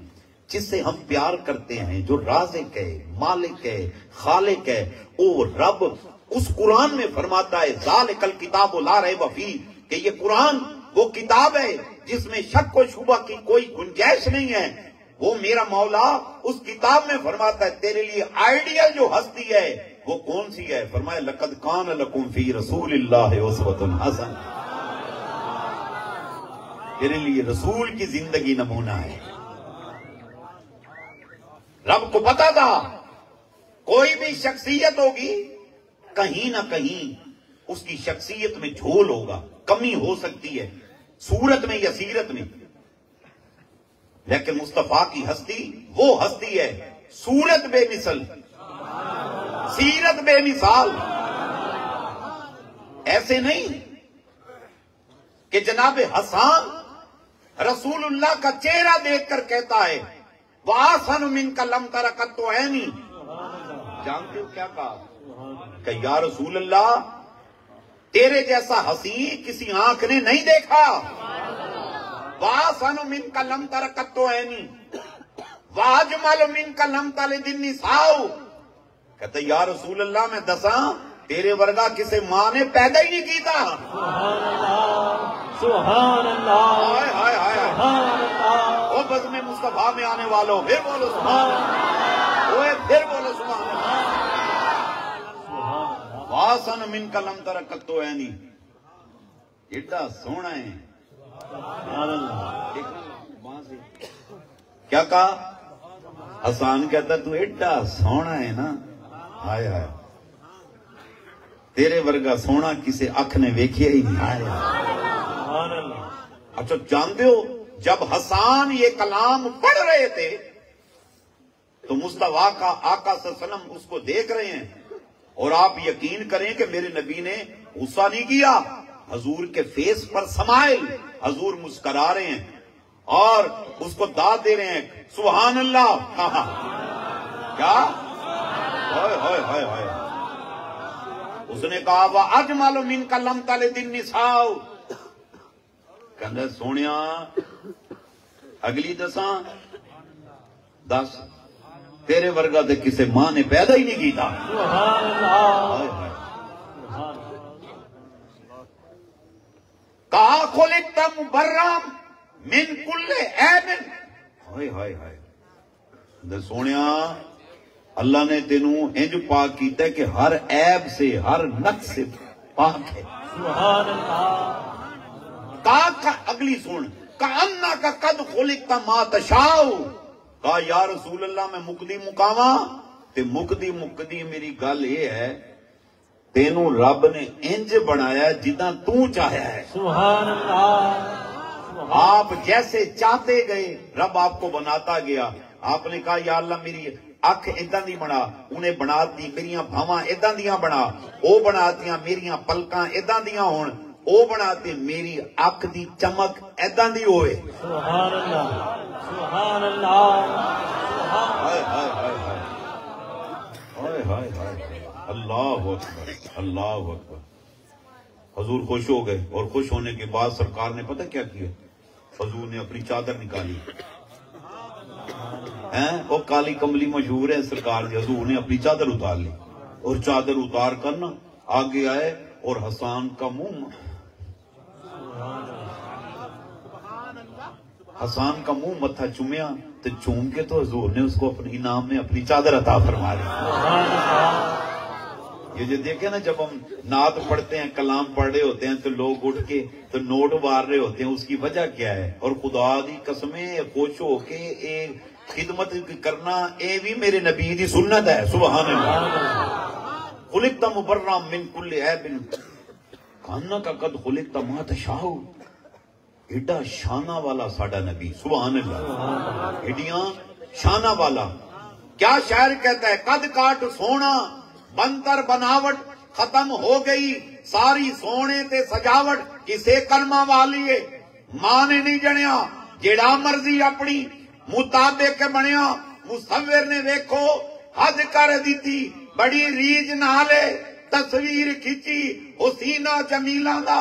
[SPEAKER 3] جس سے ہم پیار کرتے ہیں، جو رازق ہے، مالک ہے، خالق ہے او رب اس قرآن میں فرماتا ہے، ذالک الکتاب لا ریب فی کہ یہ قرآن وہ کتاب ہے جس میں شک و شبہ کی کوئی گنجائش نہیں ہے۔ وہ میرا مولا اس کتاب میں فرماتا ہے، تیرے لیے آئیڈیل جو ہستی ہے، وہ کون سی ہے؟ فرمایا، لقد کان لکم فی رسول اللہ اسوۃ حسن۔ تیرے لیے رسول کی زندگی نمونہ ہے۔ رب کو پتا تھا، کوئی بھی شخصیت ہوگی کہیں نہ کہیں اس کی شخصیت میں جھول ہوگا، کمی ہو سکتی ہے، صورت میں یا سیرت میں۔ لیکن مصطفیٰ کی ہستی وہ ہستی ہے، صورت بے مثل، سیرت بے مثال۔ ایسے نہیں کہ جناب حسان رسول اللہ کا چہرہ دیکھ کر کہتا ہے واسن من کا لم ترکت تو ہے نہیں جانتے ہو کیا کہا کہ یا رسول اللہ تیرے جیسا ہنسی کسی آنکھ نے نہیں دیکھا۔ واسن من کا لم ترکت تو نہیں واجمل من کا لم تل دن ساؤ۔ کہتے یا رسول اللہ میں دساں تیرے ورگا کسی ماں نے پیدا ہی نہیں کی تھا
[SPEAKER 1] سبحان اللہ۔
[SPEAKER 3] ہائے ہائے ہائے ہائے۔
[SPEAKER 1] سبحان اللہ۔
[SPEAKER 3] وہ بز میں مصطفیٰ میں آنے والوں پھر بولو سبحان اللہ اوے پھر بولو سبحان اللہ واسن من کا لم ترکت تو ہے نہیں۔ ایڈا سونا ہے۔ کیا کہا؟ حسان کہتا تو ایڈا سونا ہے نا۔ ہائے ہائے۔ تیرے ورگا سونا کسے اکھ نے ویکھیا ہی نہیں۔ ہائے
[SPEAKER 1] اللہ۔
[SPEAKER 3] اچھا جانتے ہو جب حسان یہ کلام پڑھ رہے تھے تو مصطفیٰ کا آقا صلی اللہ علیہ وسلم اس کو دیکھ رہے ہیں۔ اور آپ یقین کریں کہ میرے نبی نے غصہ نہیں کیا۔ حضور کے فیس پر سمائل۔ حضور مسکرا رہے ہیں اور اس کو داد دے رہے ہیں۔ سبحان اللہ۔ کیا؟ ہائے اس نے کہا وہ اج مالو من کا لم تالے دن نساؤ کہ سونیا، اگلی دساں۔ دس۔ تیرے ورگا تے کسے ماں نے پیدا ہی نہیں کیتا۔
[SPEAKER 1] سبحان اللہ
[SPEAKER 3] ہائے ہائے کہا خلقت مبرم من کل عیب ہائے ہائے ہائے۔ دے سونیا، اللہ نے تینوں انج پاک کیتا ہے کہ ہر عیب سے، ہر نقص سے پاک ہے۔
[SPEAKER 1] سبحان اللہ
[SPEAKER 3] کہا کا اگلی سن کہنا کا قد خلقت ما تشاؤ کہا یا رسول اللہ میں مکدی مکاواں تے مکدی مکدی میری گل یہ ہے تینوں رب نے انج بنایا جداں تو چاہیا ہے۔
[SPEAKER 1] سبحان اللہ۔
[SPEAKER 3] آپ جیسے چاہتے گئے رب آپ کو بناتا گیا۔ آپ نے کہا یا اللہ میری اکھ اداں دی بنا۔ انہیں بنا دی میریاں بھاواں اداں دیاں بنا۔ او بنا دیاں میریاں پلکاں اداں دیاں ہون۔ او بنا تے میری اکھ دی چمک اداں دی ہوئے۔
[SPEAKER 1] سبحان اللہ سبحان اللہ
[SPEAKER 3] اللہ اکبر اللہ اکبر۔ حضور خوش ہو گئے اور خوش ہونے کے بعد سرکار نے پتہ کیا کیا؟ حضور نے اپنی چادر نکالی۔ ہیں؟ وہ کالی کملی مشہور ہے سرکار کی حضور نے اپنی چادر اتار لی۔ اور چادر اتار کر نا آگے آئے اور حسان کا منہ حسان کا منہ متھا چومیا تو چوم کے تو حضور نے اس کو اپنی انعام میں اپنی چادر عطا فرما لی یہ جو دیکھیں نا جب ہم نعت پڑھتے ہیں، کلام پڑھ رہے ہوتے ہیں تو لوگ اٹھ کے تو نوٹ مار رہے ہوتے ہیں، اس کی وجہ کیا ہے؟ اور خدا دی قسمیں خوش ہو کے ایک خدمت کرنا اے بھی میرے نبی دی سنت ہے، سبحان اللہ۔ خلقت مبرم من کل عیب۔ کانا کا قد خلقت ما تشاؤ ایڈا شانہ والا ساڈا نبی سبحان اللہ ایڈیاں شانہ والا۔ کیا شاعر کہتا ہے، قد کاٹ سونا، بنتر بناوٹ ختم ہو گئی، ساری سونے تے سجاوٹ کسے کرما والی ہے ماں نے نہیں جنیا، جیڑا مرضی اپنی مطابق بنیا۔ مصور نے ویکھو، حد کر دیتی بڑی ریج نالے، تصویر کھچی، حسینہ جمیلہ دا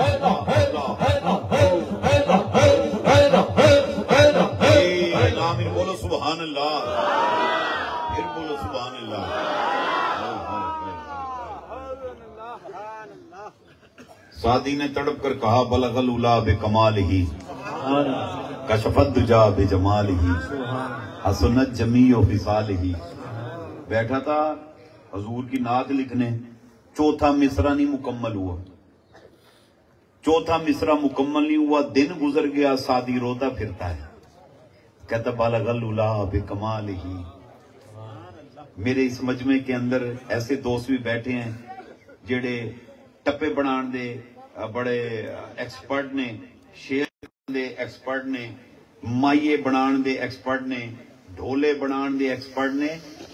[SPEAKER 3] سادی نے تڑپ کر کہا، بلغ الاولا بے کمال ہی کشفت جا بے جمال ہی حسنت جمی و فصال ہی بیٹھا تھا حضور کی نعت لکھنے، چوتھا مصرا نہیں مکمل ہوا۔ چوتھا مصرا مکمل نہیں ہوا، دن گزر گیا، سادی روتا پھرتا ہے۔ کہتا، بلغ الاولا بے کمال ہی میرے اس مجمع کے اندر ایسے دوست بھی بیٹھے ہیں، جڑے ٹپے بنان دے بڑے ایکسپرٹ نے شیر دے ایکسپرٹ نے مائیے بنان دے ایکسپرٹ نے ڈھولے بنان دے ایکسپرٹ نے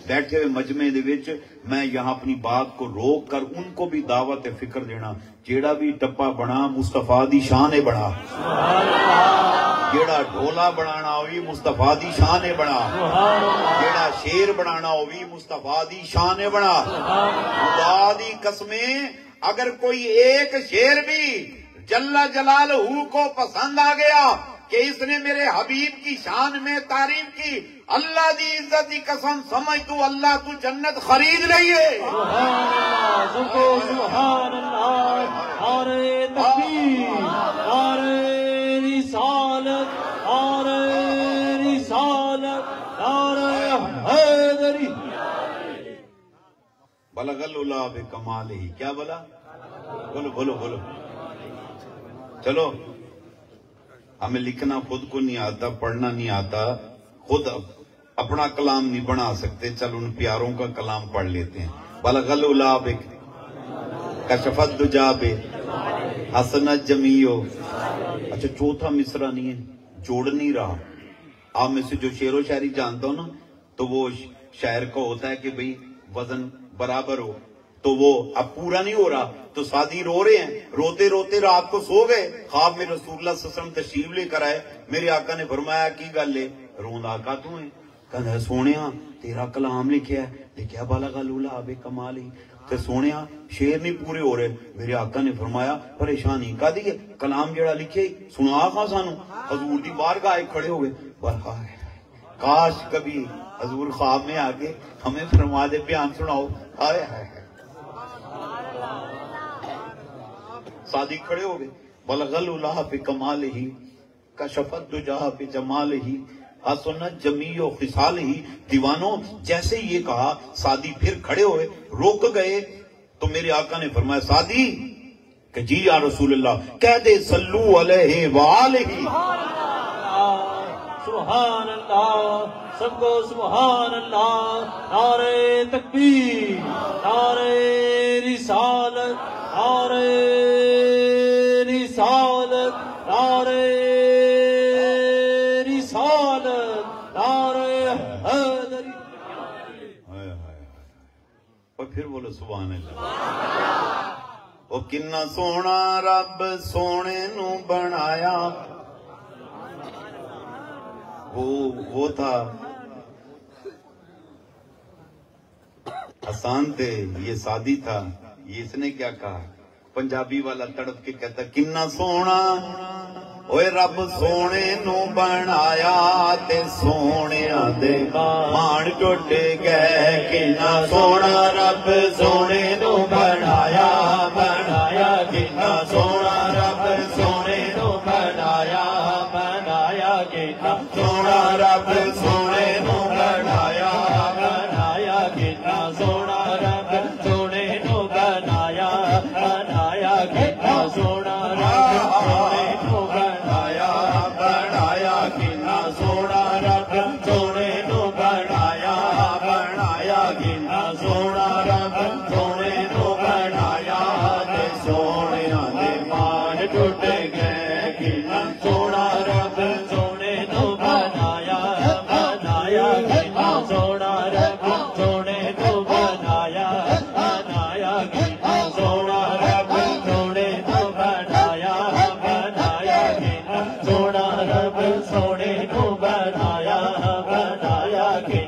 [SPEAKER 3] بیٹھے ہوئے مجمع دے وچ میں یہاں اپنی بات کو روک کر ان کو بھی دعوت فکر دینا جیڑا بھی ٹپا بنا مصطفیٰ دی شان ہے بنا۔ جیڑا ڈھولا بنانا ہوئی مصطفیٰ دی شان ہے بنا۔ جیڑا شیر بنانا ہوئی مصطفیٰ دی شان ہے بنا۔ خدا دی قسمیں اگر کوئی ایک شیر بھی جل جلال ہو کو پسند آ گیا کہ اس نے میرے حبیب کی شان میں تعریف کی، اللہ دی عزت کی قسم، سمجھ تو اللہ تو جنت خرید رہی ہے۔
[SPEAKER 1] سبحان اللہ نعرہ تکبیر نعرہ رسالت نعرہ رسالت نعرہ حیدری
[SPEAKER 3] بلغل اللہ بے کمال ہی کیا بلا؟ بولو بولو بولو۔ چلو، ہمیں لکھنا خود کو نہیں آتا، پڑھنا نہیں آتا۔ خود اپنا کلام نہیں بنا سکتے۔ چل، ان پیاروں کا کلام پڑھ لیتے ہیں۔ بلغل اللہ بے کشفت دجا بے حسن جمیو اچھا چوتھا مصرہ نہیں ہے، جوڑ نہیں رہا۔ آپ میں سے جو شعر و شاعری جانتا ہوں نا، تو وہ شاعر کو ہوتا ہے کہ بھئی وزن برابر ہو۔ تو وہ اب پورا نہیں ہو رہا۔ تو سادی رو رہے ہیں۔ روتے روتے رات کو سو گئے۔
[SPEAKER 1] خواب میں رسول اللہ صلی اللہ علیہ وسلم تشریف لے کر آئے۔ میرے آقا نے
[SPEAKER 3] فرمایا، کی گل ہے؟ رون آقا تو ہیں۔ کہنا سونے ہاں تیرا کلام لکھیا ہے۔ لکھیا بالا گلولا آبے کمالی۔ تو سونے ہاں شیر نہیں پورے ہو رہے۔ میرے آقا نے فرمایا، پریشانی کا دیئے کلام جڑا لکھے سنا آقا سانو۔ حضور دی بارگاہ کھڑے ہوئے برہا ہے کاش کبھی حضور خواب میں آگے ہمیں فرما دے، بیان سناؤ۔ آئے۔ آئے صادق کھڑے ہو گئے۔ بلغل اللہ پہ کمال ہی کشفت دو دجاہ پہ جمال ہی حسنت جمیع و خسال ہی دیوانوں، جیسے یہ کہا، سادی پھر کھڑے ہوئے، روک گئے۔ تو میرے آقا نے فرمایا، سادی، کہ جی یا رسول اللہ، کہہ دے سلو علیہ وآلہ۔ سبحان اللہ سب کو سبحان اللہ نعرہ تکبیر، نعرہ رسالت نعرہ رسالت نعرہ رسالت، نعرہ حیدری اور پھر بولو سبحان اللہ او کنہ سونا رب سونے نو بنایا۔ وہ وہ تھا۔ آسان تھے، یہ سادی تھا۔ یہ اس نے کیا کہا؟ پنجابی والا تڑپ کے کہتا، کنا سونا اوے رب سونے
[SPEAKER 1] نو بنایا تے سونے دے
[SPEAKER 3] مان ٹوٹ گئے، کنا سونا،
[SPEAKER 1] رب سونے نو بنایا۔ Mataya
[SPEAKER 3] King.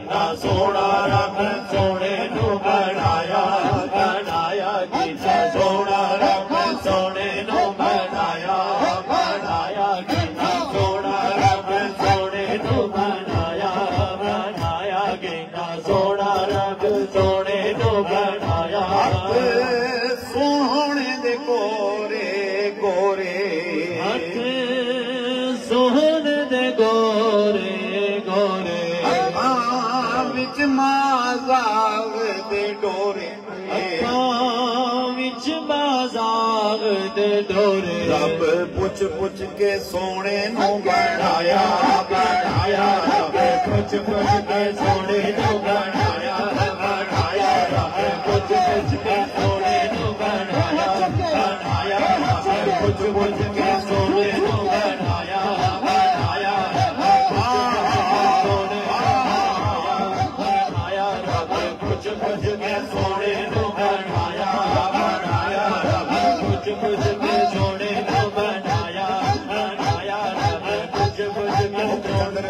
[SPEAKER 3] ਪੁੱਛ ਪੁੱਛ ਕੇ ਸੋਹਣੇ ਨੂੰ ਬਣਾਇਆ ਬਣਾਇਆ ਰੱਬ ਪੁੱਛ ਪੁੱਛ ਕੇ ਸੋਹਣੇ ਨੂੰ ਬਣਾਇਆ ਬਣਾਇਆ ਰੱਬ ਪੁੱਛ ਪੁੱਛ ਕੇ ਸੋਹਣੇ ਨੂੰ ਬਣਾਇਆ ਬਣਾਇਆ ਰੱਬ ਪੁੱਛ ਪੁੱਛ ਕੇ ਸੋਹਣੇ ਨੂੰ ਬਣਾਇਆ ਬਣਾਇਆ ਸੋਹਣੇ ਬਣਾਇਆ ਰੱਬ ਪੁੱਛ ਪੁੱਛ ਕੇ ਸੋਹਣੇ ਨੂੰ ਬਣਾਇਆ ਬਣਾਇਆ ਰੱਬ ਪੁੱਛ ਪੁੱਛ ਕੇ ਸੋਹਣੇ موسیقی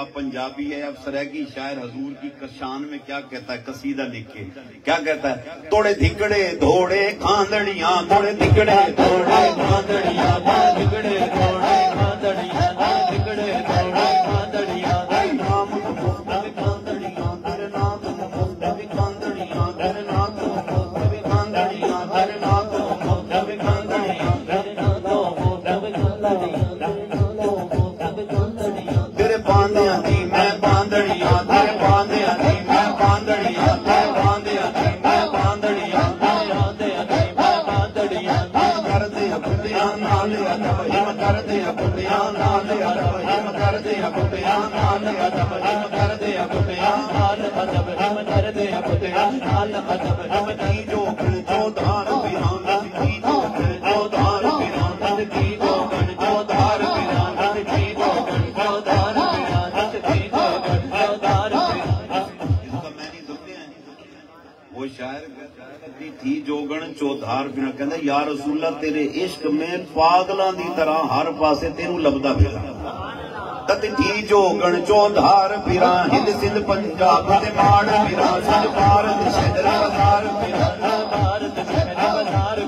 [SPEAKER 3] میر پنجابی ہے اب سریگی شاعر، حضور کی کشان میں کیا کہتا ہے؟ قصیدہ لکھے۔ کیا کہتا ہے؟ توڑے دھکڑے، دھوڑے کھاندڑیاں، توڑے دھکڑے، دھوڑے کھاندڑیاں دھکڑے، دھوڑے کھاندڑیاں دھکڑے، دھوڑے میں باندیاں میں باندڑیاں میں باندیاں ਕਰਨ ਚੋਧਾਰ ਬਿਨਾ ਕਹਿੰਦਾ ਯਾ ਰਸੂਲ ਅੱਲਾ ਤੇਰੇ ਇਸ਼ਕ ਮੈਂ ਪਾਗਲਾਂ ਦੀ ਤਰ੍ਹਾਂ ਹਰ ਪਾਸੇ ਤੈਨੂੰ ਲੱਭਦਾ ਫਿਰਾਂ ਤਤ ਜੀ ਜੋ ਗਣ ਚੋਧਾਰ ਫਿਰਾਂ ਹਿੰਦ ਸਿੰਧ ਪੰਜਾਬ ਤੇ ਮਾੜ ਫਿਰਾਂ ਸਦ ਭਾਰਤ ਸਿਧਰਾ ਬਾਜ਼ਾਰ ਫਿਰਾਂ ਨਾ
[SPEAKER 4] ਭਾਰਤ ਜਿਵੇਂ ਨਾ ਬਸਾਰ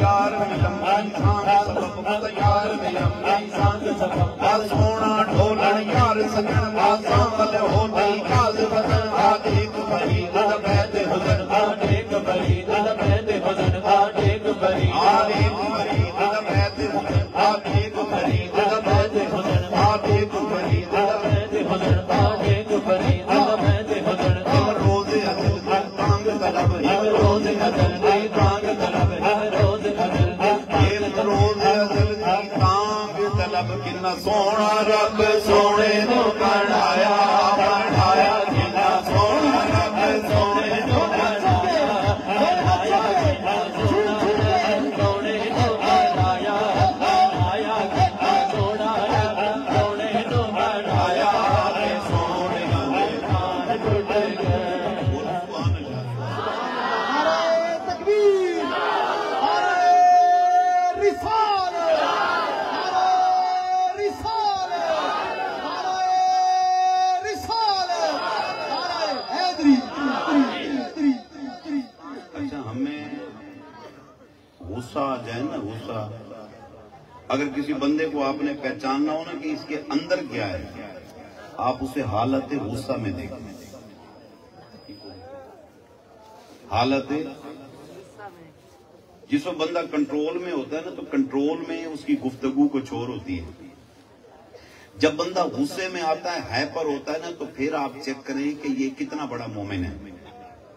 [SPEAKER 4] ਯਾਰ ਮਿਲੰਬਾ ਇਨਸਾਨ ਸਭ ਨਾ ਯਾਰ ਮਿਲੰਬਾ ਇਨਸਾਨ
[SPEAKER 3] ਸਭ ਆ ਸੋਣਾ ਢੋਲਣ ਯਾਰ ਸਗਣ ਆਸਾਂ ਬਲ ਹੋ ਨਹੀਂ کو آپ نے پہچاننا ہو نا کہ اس کے اندر کیا ہے۔ آپ اسے حالت غصہ میں دیکھیں۔ حالت جس وقت بندہ کنٹرول میں ہوتا ہے نا، تو کنٹرول میں اس کی گفتگو کو چھوڑ ہوتی ہے۔ جب بندہ غصے میں آتا ہے، ہیپر ہوتا ہے نا، تو پھر آپ چیک کریں کہ یہ کتنا بڑا مومن ہے۔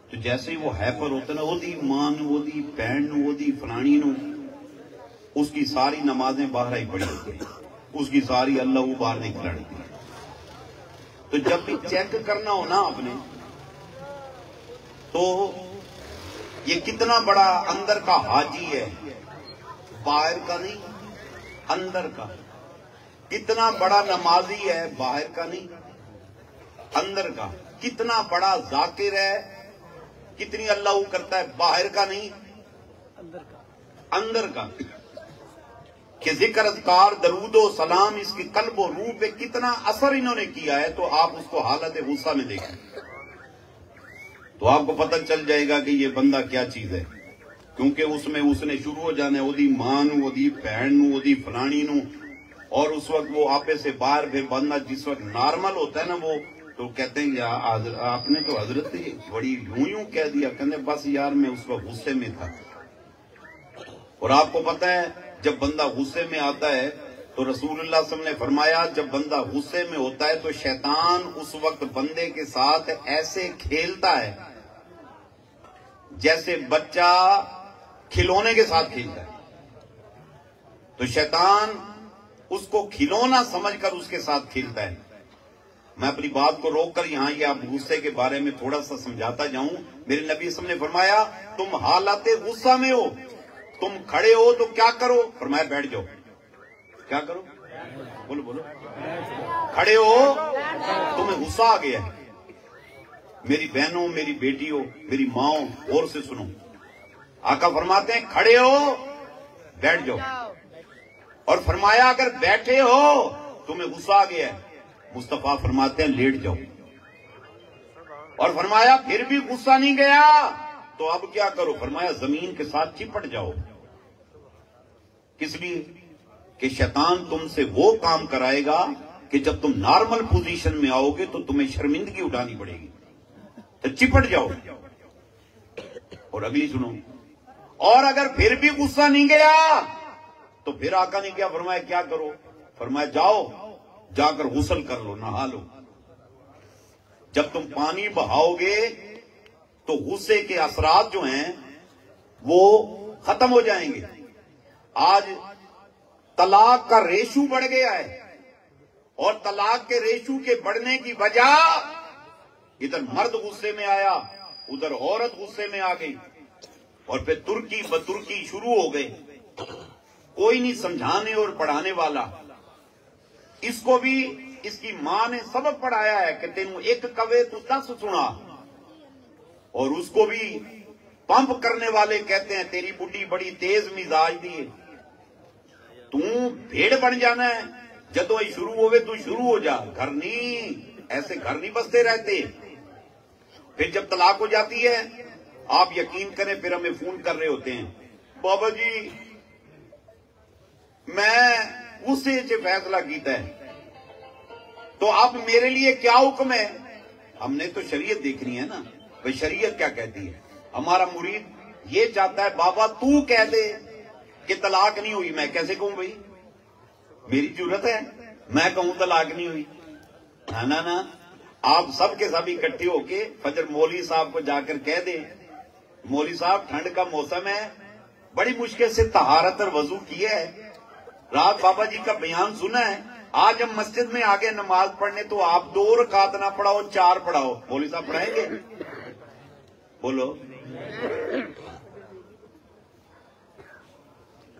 [SPEAKER 3] تو جیسے ہی وہ ہیپر ہوتا ہے نا، وہ دی ماں نو، وہ دی بہن نو، وہ دی فلانی نو اس کی ساری نمازیں باہر ہی پڑی ہوتی ہیں۔ اس کی ساری اللہ وہ باہر نہیں کھلاڑی تو جب بھی چیک کرنا ہو نا آپ نے، تو یہ کتنا بڑا اندر کا حاجی ہے، باہر کا نہیں، اندر کا۔ کتنا بڑا نمازی ہے، باہر کا نہیں، اندر کا۔ کتنا بڑا ذاکر ہے، کتنی اللہ وہ کرتا ہے، باہر کا نہیں اندر کا۔ کہ ذکر اذکار، درود و سلام اس کے قلب و روح پہ کتنا اثر انہوں نے کیا ہے، تو آپ اس کو حالت غصہ میں دیکھیں۔ تو آپ کو پتہ چل جائے گا کہ یہ بندہ کیا چیز ہے۔ کیونکہ اس میں اس نے شروع ہو جانا ہے، وہ دی ماں نو دی بہن نو دی فلانی نو اور اس وقت وہ آپے سے باہر پھر بندہ جس وقت نارمل ہوتا ہے نا وہ، تو کہتے ہیں کہ آپ نے تو حضرت بڑی یوں یوں کہہ دیا، کہنے بس یار میں اس وقت غصے میں تھا۔ اور آپ کو پتہ ہے جب بندہ غصے میں آتا ہے تو رسول اللہ صلی اللہ علیہ وسلم نے فرمایا، جب بندہ غصے میں ہوتا ہے تو شیطان اس وقت بندے کے ساتھ ایسے کھیلتا ہے جیسے بچہ کھلونے کے ساتھ کھیلتا ہے۔ تو شیطان اس کو کھلونا سمجھ کر اس کے ساتھ کھیلتا ہے۔ میں اپنی بات کو روک کر یہاں یہ آپ غصے کے بارے میں تھوڑا سا سمجھاتا جاؤں۔ میرے نبی وسلم نے فرمایا، تم حالات غصہ میں ہو۔ تم کھڑے ہو تو کیا کرو؟ فرمایا بیٹھ جاؤ۔ کیا کرو؟ بولو بولو۔ کھڑے ہو، تمہیں غصہ آ گیا میری بہنوں، میری بیٹیوں، میری ماں اور سے سنو۔ آقا فرماتے ہیں، کھڑے ہو، بیٹھ جاؤ۔ اور فرمایا، اگر بیٹھے ہو، تمہیں غصہ آ گیا مستفا فرماتے ہیں، لیٹ جاؤ۔ اور فرمایا، پھر بھی غصہ نہیں گیا، تو اب کیا کرو؟ فرمایا، زمین کے ساتھ چپٹ جاؤ۔ کس لیے کہ شیطان تم سے وہ کام کرائے گا کہ جب تم نارمل پوزیشن میں آؤ گے تو تمہیں شرمندگی اٹھانی پڑے گی۔ تو چپٹ جاؤ۔ اور اگلی سنو۔ اور اگر پھر بھی غصہ نہیں گیا تو پھر آقا نے کیا فرمایا، کیا کرو؟ فرمایا، جاؤ، جا کر غسل کر لو، نہا لو۔ جب تم پانی بہاؤ گے تو غصے کے اثرات جو ہیں وہ ختم ہو جائیں گے۔ آج طلاق کا ریشو بڑھ گیا ہے اور طلاق کے ریشو کے بڑھنے کی وجہ ادھر مرد غصے میں آیا، ادھر عورت غصے میں آ گئی اور پھر ترکی بترکی شروع ہو گئے کوئی نہیں سمجھانے اور پڑھانے والا۔ اس کو بھی اس کی ماں نے سبق پڑھایا ہے کہ تینوں ایک کوے تو دس سنا اور اس کو بھی پمپ کرنے والے کہتے ہیں، تیری بڈی بڑی تیز مزاج دی تم بھیڑ بن جانا ہے۔ جدو یہ شروع ہوئے تو شروع ہو جا۔ گھر نہیں، ایسے گھر نہیں بستے رہتے۔ پھر جب طلاق ہو جاتی ہے، آپ یقین کریں پھر ہمیں فون کر رہے ہوتے ہیں۔ بابا جی میں اسے جو فیصلہ کیتا ہے۔ تو اب میرے لیے کیا حکم ہے؟ ہم نے تو شریعت دیکھنی ہے نا۔ بھائی شریعت کیا کہتی ہے؟ ہمارا مرید یہ چاہتا ہے، بابا، تو کہہ دے کہ طلاق نہیں ہوئی۔ میں کیسے کہوں بھائی؟ میری ضرورت ہے۔ میں کہوں طلاق نہیں ہوئی۔ نا نا آپ سب کے سب اکٹھے ہو کے فجر مولی صاحب کو جا کر کہہ دیں۔ مولی صاحب، ٹھنڈ کا موسم ہے۔ بڑی مشکل سے تہارت اور وضو کیا ہے۔ رات بابا جی کا بیان سنا ہے۔ آج ہم مسجد میں آگے نماز پڑھنے تو آپ دو رکعت نہ پڑھاؤ، چار پڑھاؤ۔ مولی صاحب پڑھائیں گے؟ بولو۔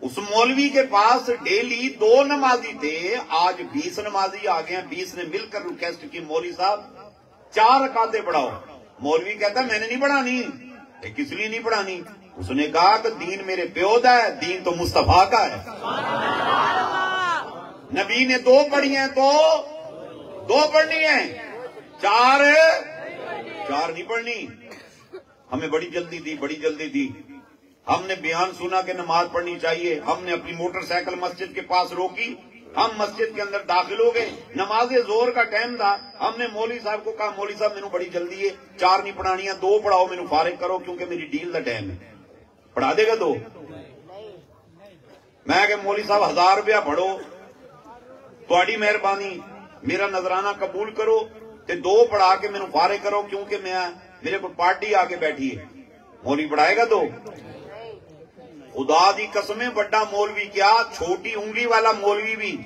[SPEAKER 3] اس مولوی کے پاس ڈیلی دو نمازی تھے آج بیس نمازی آ گئے ہیں بیس نے مل کر ریکویسٹ کی، مولوی صاحب، چار رکاتے پڑھاؤ۔ مولوی کہتا ہے، میں نے نہیں پڑھانی۔ کس لیے نہیں پڑھانی؟ اس نے کہا کہ دین میرے پیو دا ہے، دین تو مصطفیٰ کا ہے۔ نبی نے دو پڑھی ہیں، تو دو پڑھنی ہیں۔ چار چار نہیں پڑھنی۔ ہمیں بڑی جلدی تھی بڑی جلدی تھی ہم نے بیان سنا کہ نماز پڑھنی چاہیے۔ ہم نے اپنی موٹر سائیکل مسجد کے پاس روکی۔ ہم مسجد کے اندر داخل ہو گئے۔ نماز زور کا ٹائم تھا۔ ہم نے مولوی صاحب کو کہا، مولوی صاحب میرے بڑی جلدی ہے۔ چار نہیں پڑھانی دو پڑھاؤ میرے فارغ کرو کیونکہ میری ڈیل کا ٹائم ہے۔ پڑھا دے گا دو؟ میں کہ مولوی صاحب، ہزار روپیہ پڑھو تھوڑی مہربانی، میرا نظرانہ قبول کرو۔ تے دو پڑھا کے میرے فارغ کرو کیونکہ میں میرے کو پارٹی آ کے بیٹھی ہے۔ مولوی بڑھائے گا تو؟ خدا دی قسمیں، بڑا مولوی، کیا چھوٹی انگلی والا مولوی بھی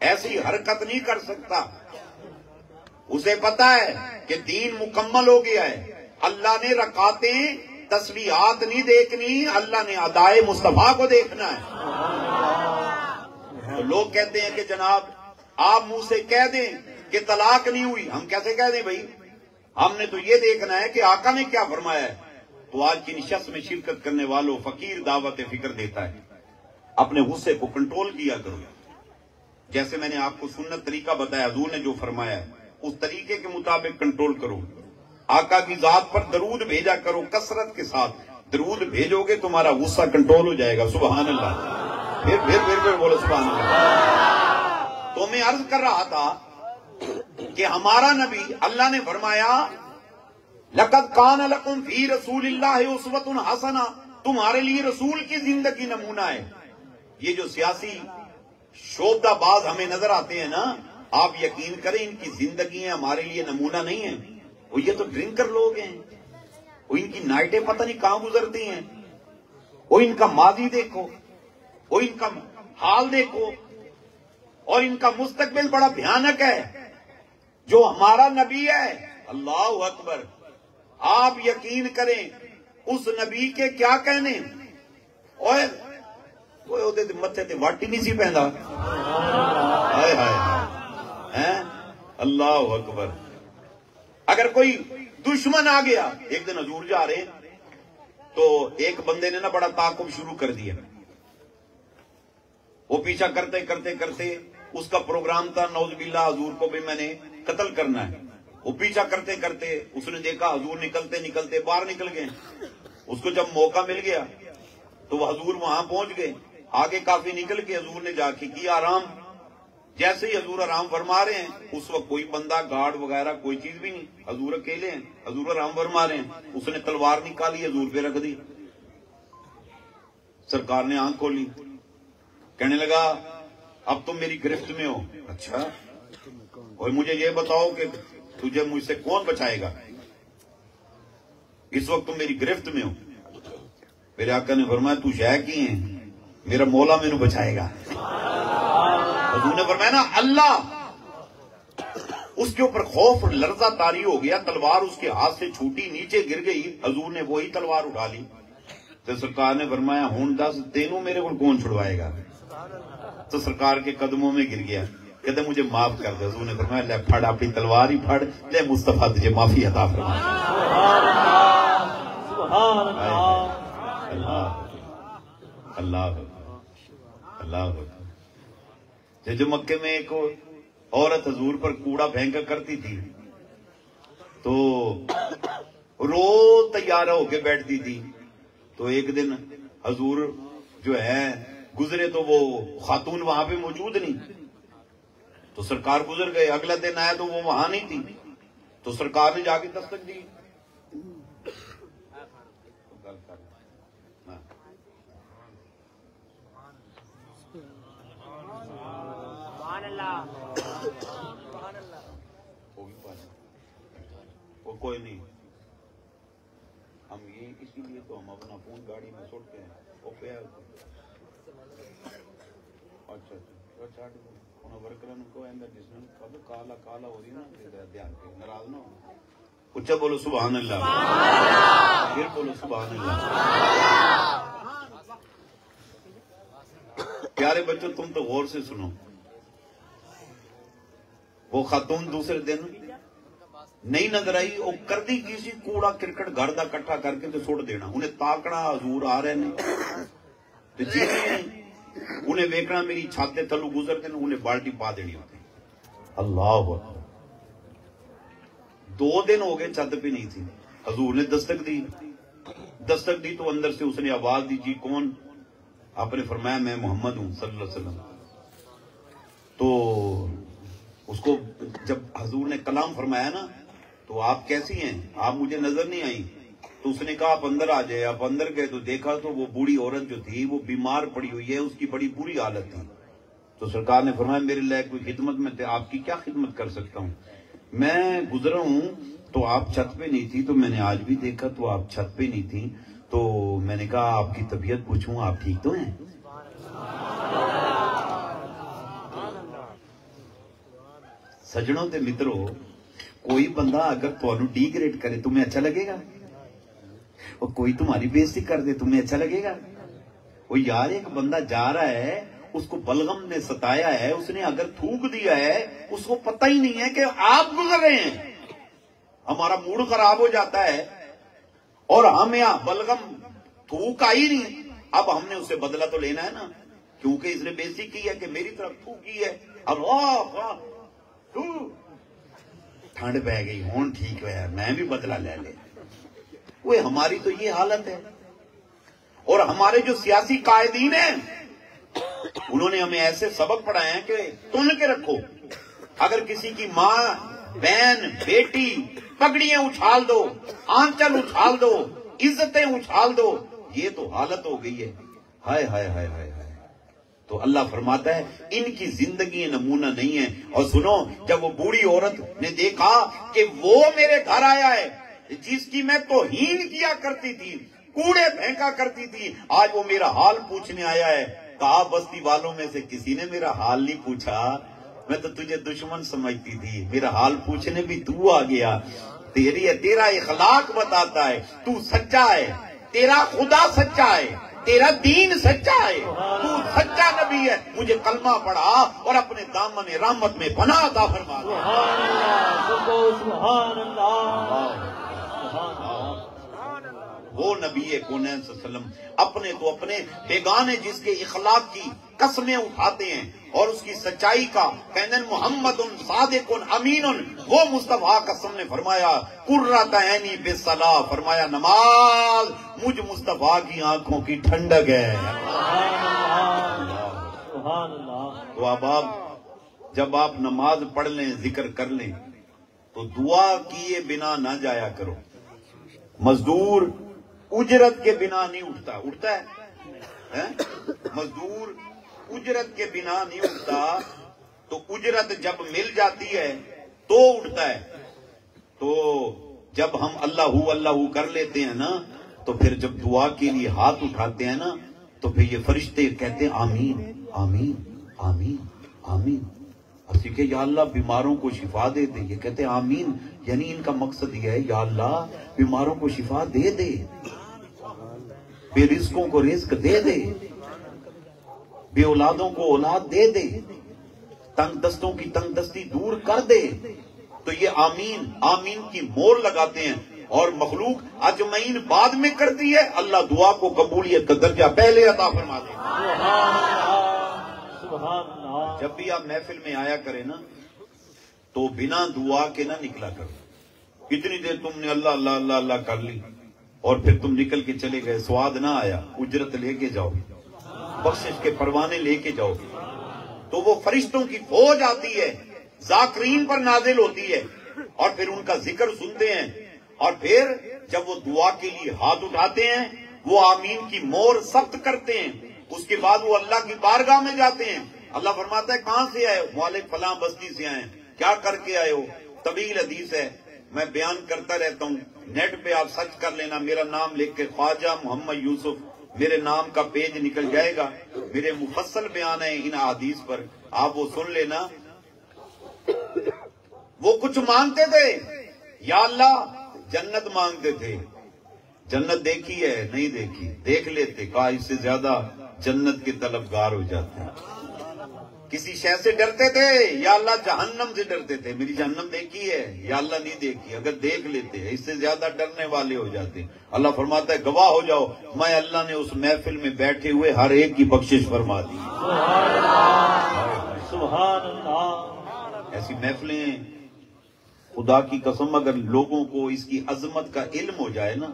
[SPEAKER 3] ایسی حرکت نہیں کر سکتا؟ اسے پتا ہے کہ دین مکمل ہو گیا ہے۔ اللہ نے رکاتیں تصویحات نہیں دیکھنی، اللہ نے ادائے مصطفیٰ کو دیکھنا ہے۔ تو لوگ کہتے ہیں کہ جناب، آپ منہ سے کہہ دیں کہ طلاق نہیں ہوئی۔ ہم کیسے کہہ دیں بھائی؟ ہم نے تو یہ دیکھنا ہے کہ آقا نے کیا فرمایا ہے؟ تو آج کی نشست میں شرکت کرنے والوں فقیر دعوت فکر دیتا ہے، اپنے غصے کو کنٹرول کیا کرو۔ جیسے میں نے آپ کو سنت طریقہ بتایا، حضور نے جو فرمایا ہے، اس طریقے کے مطابق کنٹرول کرو۔ آقا کی ذات پر درود بھیجا کرو، کثرت کے ساتھ۔ درود بھیجو گے، تمہارا غصہ کنٹرول ہو جائے گا۔ سبحان اللہ۔ پھر پھر پھر پھر بولو سبحان اللہ۔ تو میں عرض کر رہا تھا کہ ہمارا نبی اللہ نے فرمایا، لقد کان لکم فی رسول اللہ اسوت حسنا تمہارے لیے رسول کی زندگی نمونہ ہے۔ یہ جو سیاسی شوبدہ باز ہمیں نظر آتے ہیں نا، آپ یقین کریں ان کی زندگی ہمارے لیے نمونہ نہیں ہے وہ یہ تو ڈرنکر لوگ ہیں۔ وہ ان کی نائٹیں پتہ نہیں کہاں گزرتی ہیں۔ وہ ان کا ماضی دیکھو، وہ ان کا حال دیکھو۔ اور ان کا مستقبل بڑا بھیانک ہے۔ جو ہمارا نبی ہے۔ اللہ اکبر۔ آپ یقین کریں، اس نبی کے کیا کہنے؟ اوئے، کوئی ہوتے تھے متھے تھے واٹی نہیں سی پہندا۔ آئے آئے اللہ اکبر۔ اگر کوئی دشمن آ گیا، ایک دن حضور جا رہے تو ایک بندے نے نا بڑا تاکم شروع کر دیا۔ وہ پیچھا کرتے کرتے کرتے، اس کا پروگرام تھا نوز باللہ، حضور کو بھی میں نے قتل کرنا ہے۔ وہ پیچھا کرتے کرتے اس نے دیکھا حضور نکلتے نکلتے باہر نکل گئے۔ اس کو جب موقع مل گیا تو وہ حضور وہاں پہنچ گئے۔ آگے کافی نکل کے حضور نے جا کے کیا آرام۔ جیسے ہی حضور آرام فرما رہے ہیں، اس وقت کوئی بندہ، گارڈ وغیرہ، کوئی چیز بھی نہیں۔ حضور اکیلے ہیں۔ حضور آرام فرما رہے ہیں۔ اس نے تلوار نکالی، حضور پہ رکھ دی۔ سرکار نے آنکھ کھولی۔ کہنے لگا، اب تم میری گرفت میں ہو۔ اچھا۔ اور مجھے یہ بتاؤ کہ تجھے مجھ سے کون بچائے گا؟ اس وقت تم میری گرفت میں ہو۔ میرے آقا نے فرمایا، تو شہ کی ہیں؟ میرا مولا میرے بچائے گا۔ حضور نے فرمایا نا، اللہ! اس کے اوپر خوف لرزہ تاری ہو گیا، تلوار اس کے ہاتھ سے چھوٹی، نیچے گر گئی۔ حضور نے وہی تلوار اٹھا لی۔ تو سرکار نے فرمایا ہوں دس، تینوں میرے کو کون چھڑوائے گا؟ تو سرکار کے قدموں میں گر گیا۔ کہتے مجھے معاف کر دے۔ حضور نے فرمایا لے پھڑ اپنی تلوار ہی پھڑ۔ لے مصطفیٰ تجھے معافی عطا فرما۔
[SPEAKER 1] سبحان اللہ۔
[SPEAKER 3] اللہ اللہ اللہ یہ جو مکے میں ایک عورت حضور پر کوڑا پھینکا کرتی تھی تو روز تیار ہو کے بیٹھتی تھی۔ تو ایک دن حضور جو ہے گزرے تو وہ خاتون وہاں پہ موجود نہیں۔ تو سرکار گزر گئے، اگلا دن آیا تو وہ وہاں نہیں تھی۔ تو سرکار نے جا کے دستک دی۔ وہ کوئی نہیں۔ ہم یہ اسی لیے تو ہم اپنا فون گاڑی میں سوٹتے ہیں۔ وہ پہ اچھا اچھا۔ اچھا کو اندر جس نے کب کالا کالا ہو رہی نا دھیان پہ ناراض نہ ہو اچھا بولو سبحان اللہ پھر بولو سبحان اللہ پیارے بچوں تم تو غور سے سنو وہ خاتون دوسرے دن نہیں نظر آئی وہ کردی کی سی کوڑا کرکٹ گھر دا کٹھا کر کے تے سٹ دینا انہیں تاکنا حضور آ رہے نے تے جیویں انہیں ویکنا میری چھت دے تھلو گزر دین انہیں بالٹی پا دینی ہوتی اللہ اکبر۔ دو دن ہو گئے چھت پہ نہیں تھی۔ حضور نے دستک دی۔ دستک دی تو اندر سے اس نے آواز دی جی کون؟ آپ نے فرمایا، میں محمد ہوں، صلی اللہ علیہ وسلم. تو اس کو جب حضور نے کلام فرمایا نا، تو آپ کیسی ہیں؟ آپ مجھے نظر نہیں آئی تو اس نے کہا، آپ اندر آ جائے آپ اندر گئے تو دیکھا تو وہ بوڑھی عورت جو تھی وہ بیمار پڑی ہوئی ہے، اس کی بڑی بری حالت تھی. تو سرکار نے فرمایا، میرے لائق کوئی خدمت میں تھے، آپ کی کیا خدمت کر سکتا ہوں؟ میں گزرا ہوں تو آپ چھت پہ نہیں تھی، تو میں نے آج بھی دیکھا تو آپ چھت پہ نہیں تھی۔ تو میں نے کہا، آپ کی طبیعت پوچھوں، آپ ٹھیک تو ہیں؟ سجنوں تے مترو، کوئی بندہ اگر تمہیں ڈی گریڈ کرے تمہیں اچھا لگے گا؟ اور کوئی تمہاری بےزتی کر دے، تمہیں اچھا لگے گا؟ وہ یار ایک بندہ جا رہا ہے، اس کو بلغم نے ستایا ہے، اس نے اگر تھوک دیا ہے، اس کو پتہ ہی نہیں ہے کہ آپ گزر رہے ہیں۔ ہمارا موڈ خراب ہو جاتا ہے۔ اور ہم یہاں بلغم تھوک آئی نہیں اب ہم نے اسے بدلہ تو لینا ہے نا، کیونکہ اس نے بےزتی کی ہے کہ میری طرف تھوکی ہے۔ اب ٹھنڈ پہ گئی، ہون ٹھیک ہے میں بھی بدلہ لے لے۔ وہ ہماری تو یہ حالت ہے۔ اور ہمارے جو سیاسی قائدین ہیں، انہوں نے ہمیں ایسے سبق پڑھائے ہیں کہ تن کے رکھو۔ اگر کسی کی ماں، بہن، بیٹی پگڑیاں اچھال دو، آنچل اچھال دو، عزتیں اچھال دو، یہ تو حالت ہو گئی ہے۔ ہائے ہائے ہائے ہائے ہائے۔ تو اللہ فرماتا ہے، ان کی زندگی نمونہ نہیں ہے۔ اور سنو، جب وہ بوڑھی عورت نے دیکھا کہ وہ میرے گھر آیا ہے جس کی میں توہین کیا کرتی تھی کوڑے پھینکا کرتی تھی آج وہ میرا حال پوچھنے آیا ہے۔ کہا بستی والوں میں سے کسی نے میرا حال نہیں پوچھا؟ میں تو تجھے دشمن سمجھتی تھی۔ میرا حال پوچھنے بھی تو آ گیا۔ تیری تیرا اخلاق بتاتا ہے۔ تو سچا ہے۔ تیرا خدا سچا ہے۔ تیرا دین سچا ہے۔ تو سچا نبی ہے۔ مجھے کلمہ پڑھا اور اپنے دامن رحمت میں عطا فرما
[SPEAKER 1] سبحان اللہ
[SPEAKER 3] وہ نبی کونین صلی اللہ علیہ وسلم؟ اپنے تو اپنے بیگانے جس کے اخلاق کی قسمیں اٹھاتے ہیں اور اس کی سچائی کا کہنے محمد ان صادق ان امین. ان وہ مصطفیٰ قسم نے فرمایا، قرۃ عینی بے صلاح فرمایا، نماز مجھ مصطفیٰ کی آنکھوں کی ٹھنڈک ہے۔ تو اب آپ جب آپ نماز پڑھ لیں، ذکر کر لیں، تو دعا کیے بنا نہ جایا کرو۔ مزدور اجرت کے بنا نہیں اٹھتا۔ اٹھتا ہے؟ مزدور اجرت کے بنا نہیں اٹھتا، تو اجرت جب مل جاتی ہے تو اٹھتا ہے۔ تو جب ہم اللہ ہو اللہ ہو کر لیتے ہیں نا، تو پھر جب دعا کے لیے ہاتھ اٹھاتے ہیں نا، تو پھر یہ فرشتے کہتے ہیں آمین آمین آمین آمین۔ اور سیکھے یا اللہ بیماروں کو شفا دے دے۔ یہ کہتے ہیں آمین۔ یعنی ان کا مقصد یہ ہے، یا اللہ بیماروں کو شفا دے دے۔ بے رزقوں کو رزق دے دے۔ بے اولادوں کو اولاد دے دے۔ تنگ دستوں کی تنگ دستی دور کر دے۔ تو یہ آمین آمین کی مور لگاتے ہیں۔ اور مخلوق اجمعین بعد میں کرتی ہے۔ اللہ دعا کو قبولیت کا درجہ پہلے عطا فرما دے۔
[SPEAKER 1] سبحان اللہ۔
[SPEAKER 3] جب بھی آپ محفل میں آیا کرے نا، تو بنا دعا کے نہ نکلا کرو۔ کتنی دیر تم نے اللہ اللہ اللہ اللہ کر لی، اور پھر تم نکل کے چلے گئے، سواد نہ آیا، اجرت لے کے جاؤ۔ بخشش کے پروانے لے کے جاؤ۔ تو وہ فرشتوں کی فوج آتی ہے، ذاکرین پر نازل ہوتی ہے، اور پھر ان کا ذکر سنتے ہیں۔ اور پھر جب وہ دعا کے لیے ہاتھ اٹھاتے ہیں، وہ آمین کی مور سخت کرتے ہیں۔ اس کے بعد وہ اللہ کی بارگاہ میں جاتے ہیں۔ اللہ فرماتا ہے، کہاں سے آئے ہو؟ مالک فلاں بستی سے آئے کیا کر کے آئے ہو؟ طویل حدیث ہے۔ میں بیان کرتا رہتا ہوں۔ نیٹ پہ آپ سرچ کر لینا۔ میرا نام لکھ کے خواجہ محمد یوسف۔ میرے نام کا پیج نکل جائے گا۔ میرے مفصل بیان ہے ان حدیث پر۔ آپ وہ سن لینا۔ وہ کچھ مانگتے تھے۔ یا اللہ، جنت مانگتے تھے۔ جنت دیکھی ہے، نہیں دیکھی۔ دیکھ لیتے، کہا اس سے زیادہ جنت کے طلبگار ہو جاتے ہیں۔ کسی شے سے ڈرتے تھے یا اللہ جہنم سے ڈرتے تھے؟ میری جہنم دیکھی ہے یا اللہ نہیں دیکھی؟ اگر دیکھ لیتے اس سے زیادہ ڈرنے والے ہو جاتے اللہ فرماتا ہے، گواہ ہو جاؤ، میں اللہ نے اس محفل میں بیٹھے ہوئے ہر ایک کی بخشش فرما دی۔
[SPEAKER 1] سبحان اللہ
[SPEAKER 3] ایسی محفلیں، خدا کی قسم، اگر لوگوں کو اس کی عظمت کا علم ہو جائے نا،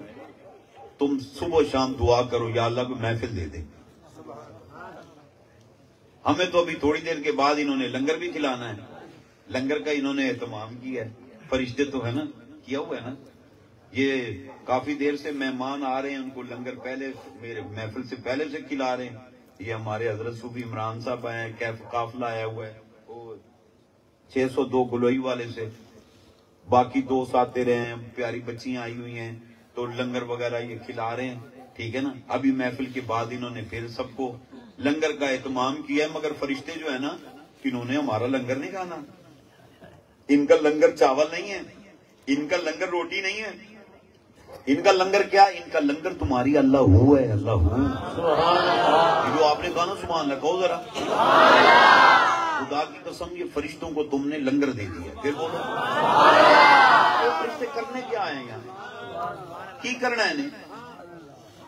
[SPEAKER 3] تم صبح و شام دعا کرو، یا اللہ کو محفل دے دے۔ ہمیں تو ابھی تھوڑی دیر کے بعد انہوں نے لنگر بھی کھلانا ہے۔ لنگر کا انہوں نے اہتمام کیا ہے۔ فرشتے تو ہے نا، کیا ہوا ہے نا؟ یہ کافی دیر سے مہمان آ رہے ہیں، ان کو لنگر پہلے میرے محفل سے پہلے سے کھلا رہے ہیں۔ یہ ہمارے حضرت صوفی عمران صاحب آئے ہیں، کیف قافلہ آیا ہوا ہے۔ چھ سو دو گلوئی والے سے۔ باقی دوست آتے رہے ہیں، پیاری بچیاں آئی ہوئی ہیں۔ تو لنگر وغیرہ یہ کھلا رہے ہیں، ٹھیک ہے نا؟ ابھی محفل کے بعد انہوں نے پھر سب کو لنگر کا اہتمام کیا ہے مگر فرشتے جو ہے نا انہوں نے ہمارا لنگر نہیں کھانا۔ ان کا لنگر چاول نہیں ہے ان کا لنگر روٹی نہیں ہے۔ ان کا لنگر کیا؟ ان کا لنگر تمہاری اللہ ہو ہے اللہ ہو۔ جو آپ نے کہا نا سبحان اللہ کہو ذرا۔ خدا کی قسم یہ فرشتوں کو تم نے لنگر دے دیا۔ پھر بولو۔ فرشتے کرنے کیا آئے ہیں یہاں؟ کی کرنا ہے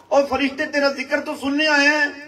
[SPEAKER 3] اور فرشتے تیرا ذکر تو سننے آئے ہیں۔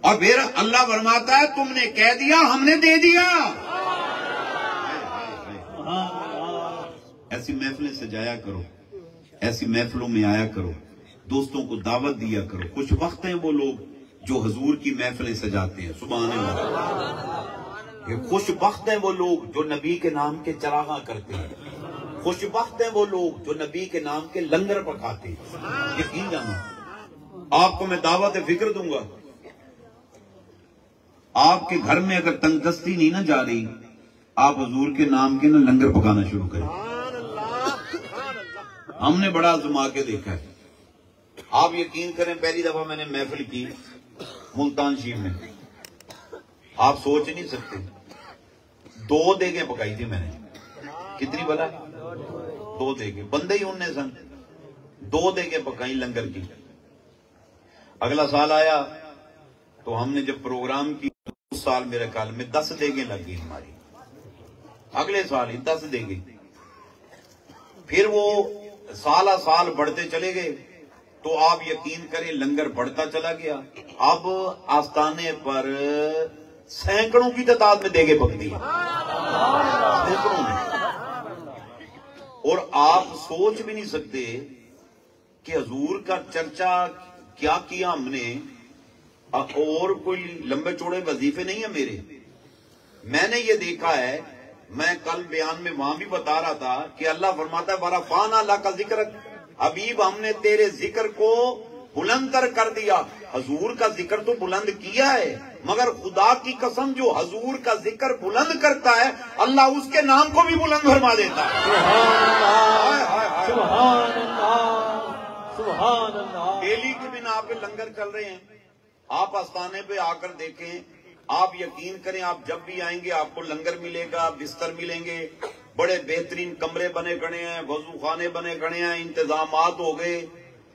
[SPEAKER 3] اور پھر اللہ فرماتا ہے، تم نے کہہ دیا، ہم نے دے دیا۔ ایسی محفلیں سجایا کرو، ایسی محفلوں میں آیا کرو، دوستوں کو دعوت دیا کرو۔ کچھ وقت ہیں وہ لوگ جو حضور کی محفلیں سجاتے ہیں، سبحان اللہ۔ یہ خوش وقت ہیں وہ لوگ جو نبی کے نام کے چراغاں کرتے ہیں۔ خوش وقت ہیں وہ لوگ جو نبی کے نام کے لنگر پکاتے ہیں۔ یقین جانا۔ آپ کو میں دعوت فکر دوں گا۔ آپ کے گھر میں اگر تنگ دستی نہیں نہ جا رہی، آپ حضور کے نام کے نا لنگر پکانا شروع کریں۔ ہم نے بڑا آزما کے دیکھا ہے۔ آپ یقین کریں، پہلی دفعہ میں نے محفل کی، ملتان شیف میں۔ آپ سوچ نہیں سکتے۔ دو دیگیں پکائی تھی میں نے۔ کتنی بلا؟ دو دیگیں۔ بندے ہی انہیں سن۔ دو دیگیں پکائی لنگر کی۔ اگلا سال آیا تو ہم نے جب پروگرام کی سال میرے خیال میں دس دیگیں لگ گئی ہماری۔ اگلے سال ہی دس دے گے پھر وہ سالہ سال بڑھتے چلے گئے۔ تو آپ یقین کریں لنگر بڑھتا چلا گیا۔ اب آستانے پر سینکڑوں کی تعداد میں دے گے بکتی دی اور آپ سوچ بھی نہیں سکتے کہ حضور کا چرچا کیا کیا ہم نے۔ اور کوئی لمبے چوڑے وظیفے نہیں ہیں میرے۔ میں نے یہ دیکھا ہے میں کل بیان میں وہاں بھی بتا رہا تھا کہ اللہ فرماتا ہے بارہ فان اللہ کا ذکر حبیب ہم نے تیرے ذکر کو بلند تر کر دیا۔ حضور کا ذکر تو بلند کیا ہے مگر خدا کی قسم جو حضور کا ذکر بلند کرتا ہے اللہ اس کے نام کو بھی بلند فرما دیتا ہے۔ سبحان اللہ سبحان اللہ۔ ڈیلی کے بنا پہ لنگر چل رہے ہیں۔ آپ آستانے پہ آ کر دیکھیں، آپ یقین کریں، آپ جب بھی
[SPEAKER 1] آئیں گے، آپ کو
[SPEAKER 3] لنگر ملے گا بستر ملیں گے، بڑے بہترین کمرے بنے کھڑے ہیں وضو خانے بنے کھڑے ہیں، انتظامات ہو گئے۔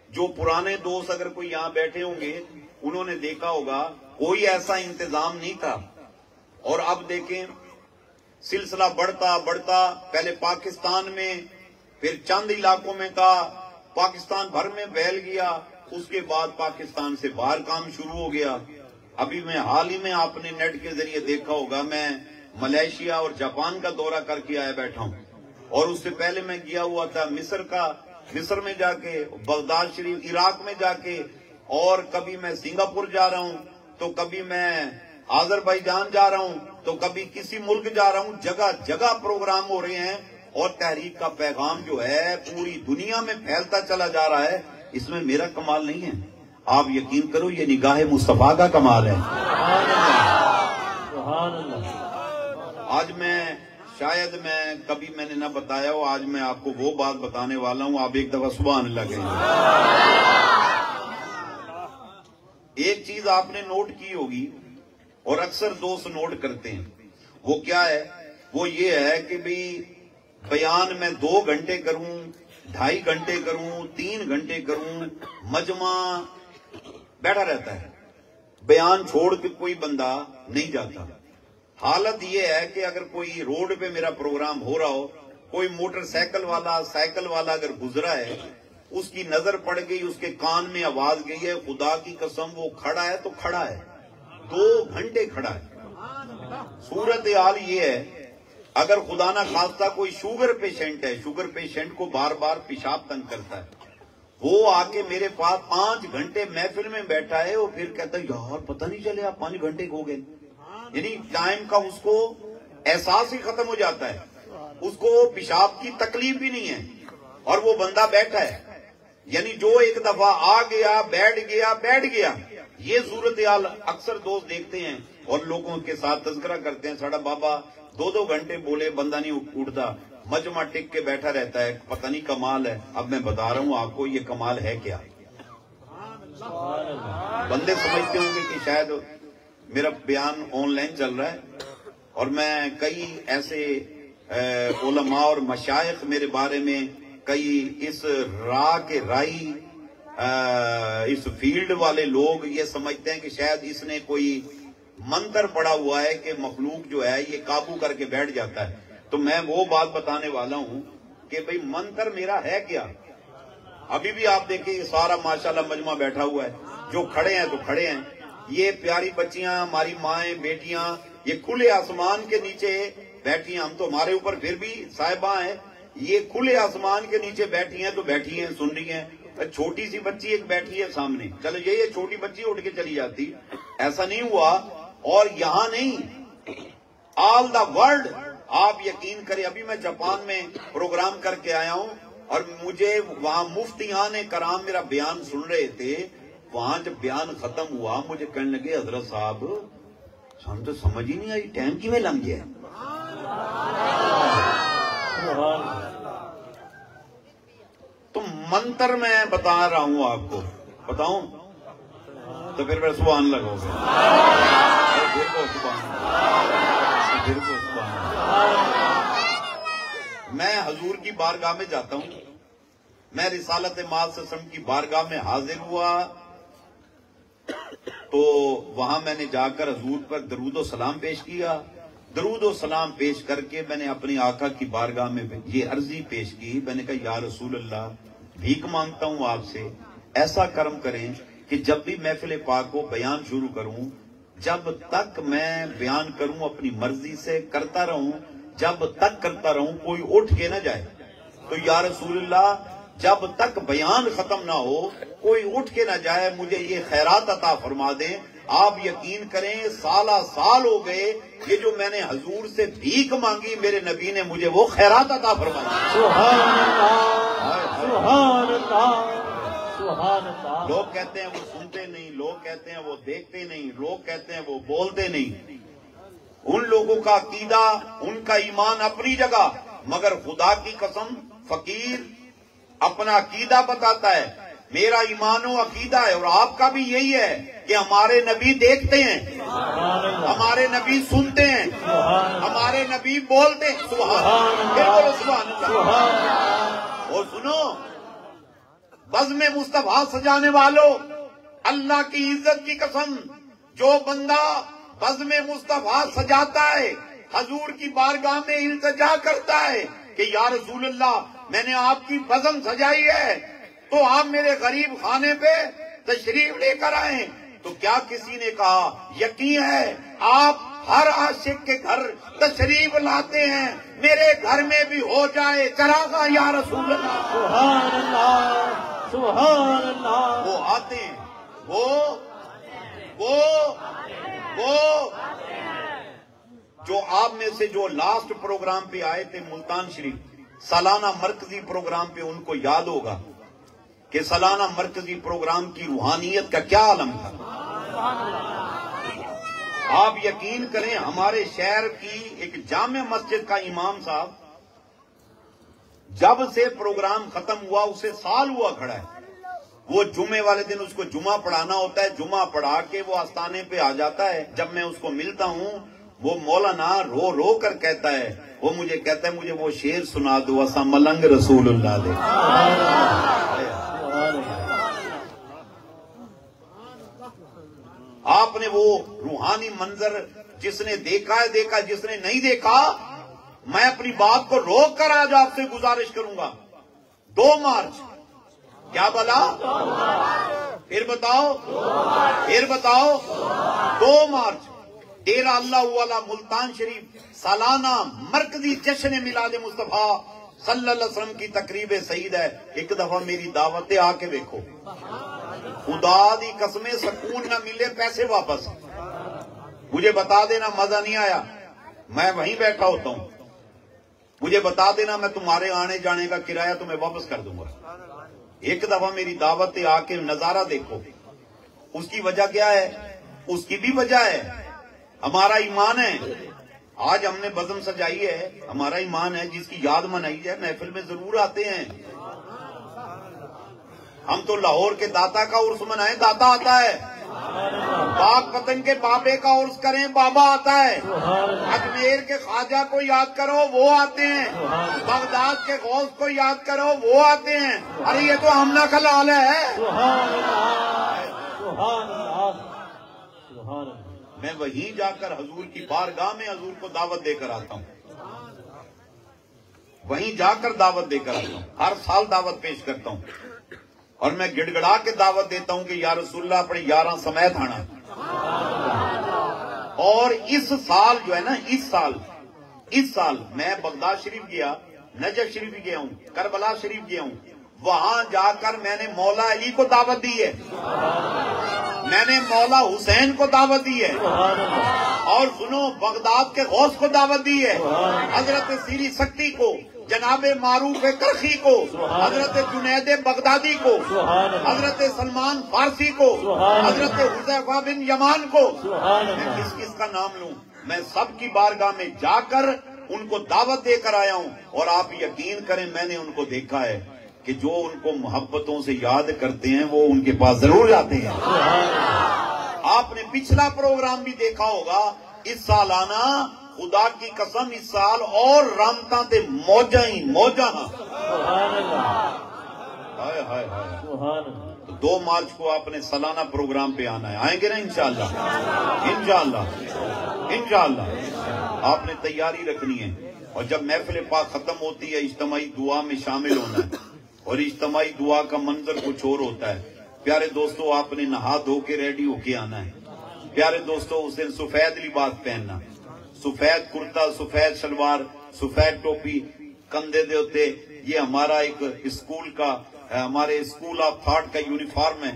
[SPEAKER 3] جو پرانے دوست اگر کوئی یہاں بیٹھے ہوں گے، انہوں نے دیکھا ہوگا، کوئی ایسا انتظام نہیں تھا۔ اور اب دیکھیں، سلسلہ بڑھتا بڑھتا، پہلے پاکستان میں، پھر چند علاقوں میں تھا، پاکستان بھر میں پھیل گیا۔ اس کے بعد پاکستان سے باہر کام شروع ہو گیا۔ ابھی میں حال ہی میں آپ نے نیٹ کے ذریعے دیکھا ہوگا، میں ملیشیا اور جاپان کا دورہ کر کے آیا بیٹھا ہوں۔ اور اس سے پہلے میں گیا ہوا تھا مصر کا، مصر میں جا کے، بغداد شریف، عراق میں جا کے۔ اور کبھی میں سنگاپور جا رہا ہوں، تو کبھی میں آزر بھائی جان جا رہا ہوں، تو کبھی کسی ملک جا رہا ہوں۔ جگہ جگہ پروگرام ہو رہے ہیں اور تحریک کا پیغام جو ہے، پوری دنیا میں پھیلتا چلا جا رہا ہے۔ اس میں میرا کمال نہیں ہے۔ آپ یقین کرو یہ نگاہ مصطفیٰ کا کمال ہے۔ آج میں شاید میں کبھی میں نے نہ
[SPEAKER 1] بتایا ہو
[SPEAKER 3] آج میں آپ کو وہ بات بتانے والا ہوں آپ ایک دفعہ صبح آنے لگے ایک چیز آپ نے نوٹ کی ہوگی اور اکثر دوست نوٹ کرتے ہیں۔ وہ کیا ہے؟ وہ یہ ہے کہ بھئی بیان میں دو گھنٹے کروں ڈھائی گھنٹے کروں، تین گھنٹے کروں، مجمع بیٹھا رہتا ہے۔ بیان چھوڑ کے کوئی بندہ نہیں جاتا۔ حالت یہ ہے کہ اگر کوئی روڈ پہ میرا پروگرام ہو رہا ہو، کوئی موٹر سائیکل والا سائیکل والا اگر گزرا ہے، اس کی نظر پڑ گئی، اس کے کان میں آواز گئی ہے، خدا کی قسم وہ کھڑا ہے تو کھڑا ہے۔ دو گھنٹے کھڑا ہے۔ صورت حال یہ ہے اگر خدا نہ خاصہ کوئی شوگر پیشنٹ ہے، شوگر پیشنٹ کو بار بار پیشاب تنگ کرتا ہے۔ وہ آ کے میرے پاس پانچ گھنٹے محفل میں بیٹھا ہے اور پھر کہتا ہے، یار پتہ نہیں چلے آپ پانچ گھنٹے ہو گئے۔ یعنی ٹائم کا اس کو احساس ہی ختم ہو جاتا ہے۔ اس کو پیشاب کی تکلیف بھی نہیں ہے۔ اور وہ بندہ بیٹھا ہے۔ یعنی جو ایک دفعہ آ گیا، بیٹھ گیا بیٹھ گیا۔ یہ صورتحال اکثر دوست دیکھتے ہیں اور لوگوں کے ساتھ تذکرہ کرتے ہیں ساڑا بابا دو دو گھنٹے بولے، بندہ نہیں اٹھتا۔ مجمع ٹک کے بیٹھا رہتا ہے، پتہ نہیں کمال ہے۔ اب میں بتا رہا ہوں آپ کو یہ کمال ہے کیا؟ بندے سمجھتے ہوں گے کہ شاید میرا بیان آن لائن چل رہا ہے اور میں کئی ایسے علماء اور مشائق میرے بارے میں کئی اس راہ کے رائی اس فیلڈ والے لوگ یہ سمجھتے ہیں کہ شاید اس نے کوئی منتر پڑا ہوا ہے کہ مخلوق جو ہے یہ قابو کر کے بیٹھ جاتا ہے۔ تو میں وہ بات بتانے والا ہوں کہ بھئی منتر میرا ہے کیا؟ ابھی بھی آپ دیکھیں یہ سارا ماشاءاللہ مجمع بیٹھا ہوا ہے۔ جو کھڑے ہیں تو کھڑے ہیں۔ یہ پیاری بچیاں، ہماری مائیں، بیٹیاں، یہ کھلے آسمان کے نیچے بیٹھی ہیں۔ ہم تو ہمارے اوپر پھر بھی صاحبہ ہیں۔ یہ کھلے آسمان کے نیچے بیٹھی ہیں تو بیٹھی ہیں، سن رہی ہیں۔ چھوٹی سی بچی ایک بیٹھی ہے سامنے۔ چلو، یہ یہ چھوٹی بچی اٹھ کے چلی جاتی۔ ایسا نہیں ہوا اور یہاں نہیں۔ آل دا ورلڈ آپ یقین کریں، ابھی میں جاپان میں پروگرام کر کے آیا ہوں اور مجھے وہاں مفتیان کرام میرا بیان سن رہے تھے۔ وہاں جب بیان ختم ہوا، مجھے کہنے لگے، حضرت صاحب ہم تو سمجھ ہی نہیں آئی، ٹائم کی میں لنگ گیا تو منتر میں بتا رہا ہوں آپ کو۔ بتاؤں؟ تو پھر میں سبحان لگو میں حضور کی بارگاہ میں جاتا ہوں۔ میں رسالت مال سسم کی بارگاہ میں حاضر ہوا۔ تو وہاں میں نے جا کر حضور پر درود و سلام پیش کیا۔ درود و سلام پیش کر کے میں نے اپنی آقا کی بارگاہ میں یہ عرضی پیش کی۔ میں نے کہا، یا رسول اللہ، بھیک مانگتا ہوں آپ سے۔ ایسا کرم کریں کہ جب بھی محفل پاک کو بیان شروع کروں جب تک میں بیان کروں اپنی مرضی سے، کرتا رہوں، جب تک کرتا رہوں، کوئی اٹھ کے نہ جائے۔ تو یا رسول اللہ، جب تک بیان ختم نہ ہو، کوئی اٹھ کے نہ جائے، مجھے یہ خیرات عطا فرما دیں۔ آپ یقین کریں، سالہ سال ہو گئے، یہ جو میں نے حضور سے بھیک مانگی، میرے نبی نے مجھے وہ خیرات عطا فرما دی
[SPEAKER 1] سبحان اللہ سبحان اللہ۔ سبحان اللہ۔
[SPEAKER 3] لوگ کہتے ہیں وہ سنتے نہیں لوگ کہتے ہیں وہ دیکھتے نہیں لوگ کہتے ہیں وہ بولتے نہیں۔ ان لوگوں کا عقیدہ ان کا ایمان اپنی جگہ مگر خدا کی قسم فقیر اپنا عقیدہ بتاتا ہے۔ میرا ایمان و عقیدہ ہے اور آپ کا بھی یہی ہے کہ ہمارے نبی دیکھتے ہیں ہمارے نبی سنتے ہیں ہمارے نبی بولتے ہیں اللہ۔ سبحان اللہ۔ اور سنو بزم مصطفیٰ سجانے والوں، اللہ کی عزت کی قسم، جو بندہ بزم مصطفیٰ سجاتا ہے، حضور کی بارگاہ میں التجا کرتا ہے کہ یا رسول اللہ، میں نے آپ کی بزم سجائی ہے، تو آپ میرے غریب خانے پہ تشریف لے کر آئیں۔ تو کیا کسی نے کہا، یقین ہے، آپ ہر عاشق کے گھر تشریف لاتے ہیں، میرے گھر میں بھی ہو جائے چراغا یا رسول اللہ۔
[SPEAKER 1] سبحان اللہ۔ سبحان اللہ۔
[SPEAKER 3] وہ آتے ہیں۔ وہ وہ وہ۔ جو آپ میں سے جو لاسٹ پروگرام پہ آئے تھے ملتان شریف، سالانہ مرکزی پروگرام پہ ان کو یاد ہوگا کہ سالانہ مرکزی پروگرام کی روحانیت کا کیا عالم تھا۔ آپ یقین کریں ہمارے شہر کی ایک جامع مسجد کا امام صاحب جب سے پروگرام ختم ہوا، اسے سال ہوا کھڑا ہے۔ وہ جمعے والے دن اس کو جمعہ پڑھانا ہوتا ہے، جمعہ پڑھا کے وہ آستانے پہ آ جاتا ہے۔ جب میں اس کو ملتا ہوں، وہ مولانا رو رو کر کہتا ہے۔ وہ مجھے کہتا ہے، مجھے وہ شیر سنا دو اسا ملنگ رسول اللہ دے۔ آپ نے وہ روحانی منظر جس نے دیکھا ہے، دیکھا، جس نے نہیں دیکھا میں اپنی بات کو روک کر آج آپ سے گزارش کروں گا۔ دو مارچ۔ کیا بلا؟ پھر بتاؤ۔ پھر بتاؤ۔ دو مارچ۔ ڈیرا اللہ والا ملتان شریف، سالانہ مرکزی جشن میلاد مصطفیٰ صلی اللہ علیہ وسلم کی تقریب سعید ہے۔ ایک دفعہ میری دعوتیں آ کے دیکھو خدا دی قسمیں سکون نہ ملے، پیسے واپس۔ مجھے بتا دینا، مزہ نہیں آیا۔ میں وہیں بیٹھا ہوتا ہوں۔ مجھے بتا دینا، میں تمہارے آنے جانے کا کرایہ تمہیں واپس کر دوں گا۔ ایک دفعہ میری دعوت آ کے نظارہ دیکھو۔ اس کی وجہ کیا ہے؟ اس کی بھی وجہ ہے۔ ہمارا ایمان ہے۔ آج ہم نے بزم سجائی ہے۔ ہمارا ایمان ہے، جس کی یاد منائی جائے، محفل میں ضرور آتے ہیں۔ ہم تو لاہور کے داتا کا عرس منائیں، داتا آتا ہے۔ پاک پتن کے بابے کا عرس کریں بابا آتا ہے۔ اجمیر کے خواجہ کو یاد کرو وہ آتے ہیں۔ بغداد کے غوث کو یاد کرو وہ آتے ہیں۔ ارے یہ تو ہمنا کا لال ہے۔ میں وہیں جا کر حضور کی بارگاہ میں حضور کو دعوت دے کر آتا ہوں۔ وہیں جا کر دعوت دے کر آتا ہوں۔ ہر سال دعوت پیش کرتا ہوں۔ اور میں گڑ گڑا کے دعوت دیتا ہوں کہ یا رسول اللہ اپنے یارہ سمیت آنا۔ اور اس سال جو ہے نا، اس سال اس سال میں بغداد شریف گیا، نجف شریف گیا ہوں، کربلا شریف گیا ہوں۔ وہاں جا کر میں نے مولا علی کو دعوت دی ہے۔ میں نے مولا حسین کو دعوت دی ہے۔ اور سنو، بغداد کے غوث کو دعوت دی ہے۔ حضرت سیری سکتی کو جناب معروف کرخی کو حضرت جنید بغدادی کو حضرت سلمان فارسی کو حضرت حذیفہ بن یمان کو۔ میں کس کس کا نام لوں؟ میں سب کی بارگاہ میں جا کر ان کو دعوت دے کر آیا ہوں۔ اور آپ یقین کریں میں نے ان کو دیکھا ہے کہ جو ان کو محبتوں سے یاد کرتے ہیں وہ ان کے پاس ضرور جاتے ہیں۔ آپ نے پچھلا پروگرام بھی دیکھا ہوگا اس سال آنا خدا کی قسم اس سال اور رامتا تے موجا ہی موجا ہائے ہائے ہائے۔ تو دو مارچ کو آپ نے سالانہ پروگرام پہ آنا ہے۔ آئیں گے نا انشاءاللہ؟ انشاءاللہ۔ انشاءاللہ۔ آپ نے تیاری رکھنی ہے۔ اور جب محفل پاک ختم ہوتی ہے اجتماعی دعا میں شامل ہونا ہے۔ اور اجتماعی دعا کا منظر کچھ اور ہوتا ہے۔ پیارے دوستو آپ نے نہا دھو کے ریڈی ہو کے آنا ہے۔ پیارے دوستو اس دن سفید لباس پہننا۔ سفید کرتا، سفید شلوار، سفید ٹوپی کندھے دے ہوتے یہ ہمارا ایک اسکول کا، ہمارے اسکول آف تھاٹ کا یونیفارم ہے۔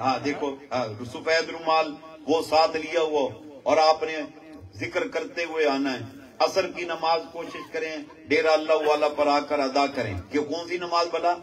[SPEAKER 3] ہاں دیکھو ہاں، سفید رومال، وہ ساتھ لیا ہوا۔ اور آپ نے ذکر کرتے ہوئے آنا ہے۔ اثر کی نماز کوشش کریں ڈیرا اللہ والا پر آ کر ادا کریں۔ کہ کون سی نماز بلا؟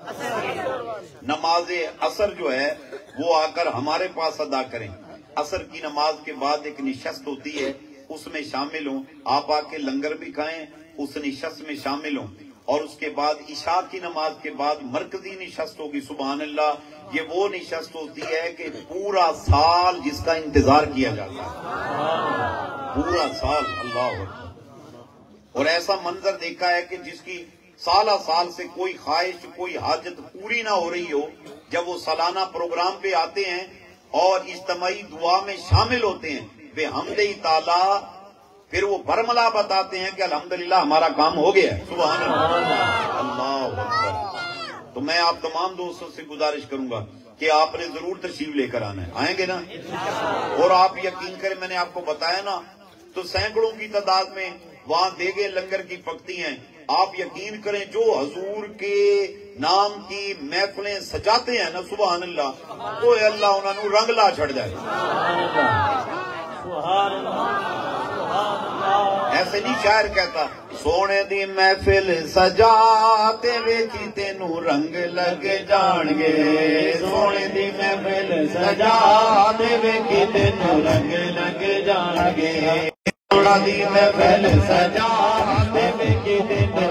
[SPEAKER 3] نماز اثر جو ہے، وہ آ کر ہمارے پاس ادا کریں۔ اثر کی نماز کے بعد ایک نشست ہوتی ہے۔ اس میں شامل ہوں۔ آپ آ کے لنگر بھی کھائیں، اس نشست میں شامل ہوں۔ اور اس کے بعد عشاء کی نماز کے بعد مرکزی نشست ہوگی، سبحان اللہ۔ یہ وہ نشست ہوتی ہے کہ پورا سال جس کا انتظار کیا جاتا ہے۔ پورا سال، اللہ اور ایسا منظر دیکھا ہے کہ جس کی سالہ سال سے کوئی خواہش، کوئی حاجت پوری نہ ہو رہی ہو۔ جب وہ سالانہ پروگرام پہ آتے ہیں اور اجتماعی دعا میں شامل ہوتے ہیں بے حمد تعالی پھر وہ برملا بتاتے ہیں کہ الحمدللہ ہمارا کام ہو گیا ہے۔ سبحان اللہ۔ اکبر۔ تو میں آپ تمام دوستوں سے گزارش کروں گا کہ آپ نے ضرور تشریف لے کر آنا ہے۔ آئیں گے نا؟ اور آپ یقین کریں میں نے آپ کو بتایا نا، تو سینکڑوں کی تعداد میں وہاں دے گئے لنگر کی پکتی ہیں۔ آپ یقین کریں جو حضور کے نام کی محفلیں سجاتے ہیں نا، سبحان اللہ، تو اللہ انہوں نے رنگ لا چھڑ جائے۔ ایسے نہیں شاعر کہتا، سونے دی محفل سجا تے ویچی تینو رنگ لگ جان گے۔ سونے دی محفل سجا تے ویچی تینو رنگ لگ جان گے۔ سونا دی محفل سجا تے تینو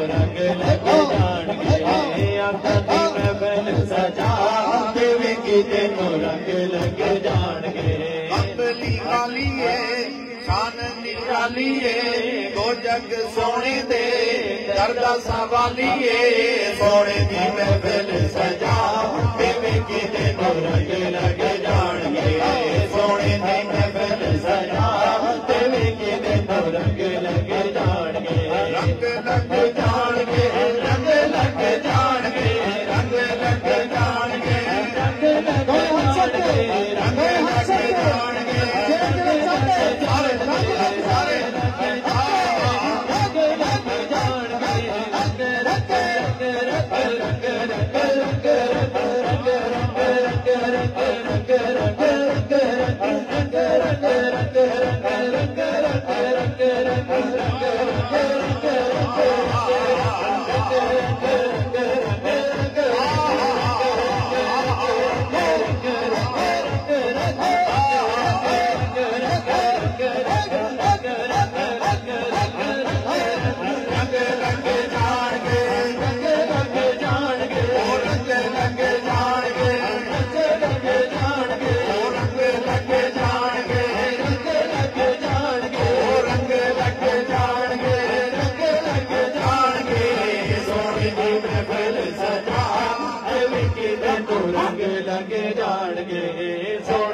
[SPEAKER 3] نرالیے دو جگ سونے دے درد سوالیے سونے دی محفل سجا تے ویکھی تے نو رنگ لگ جان گے سونے رنگ لگ جان گے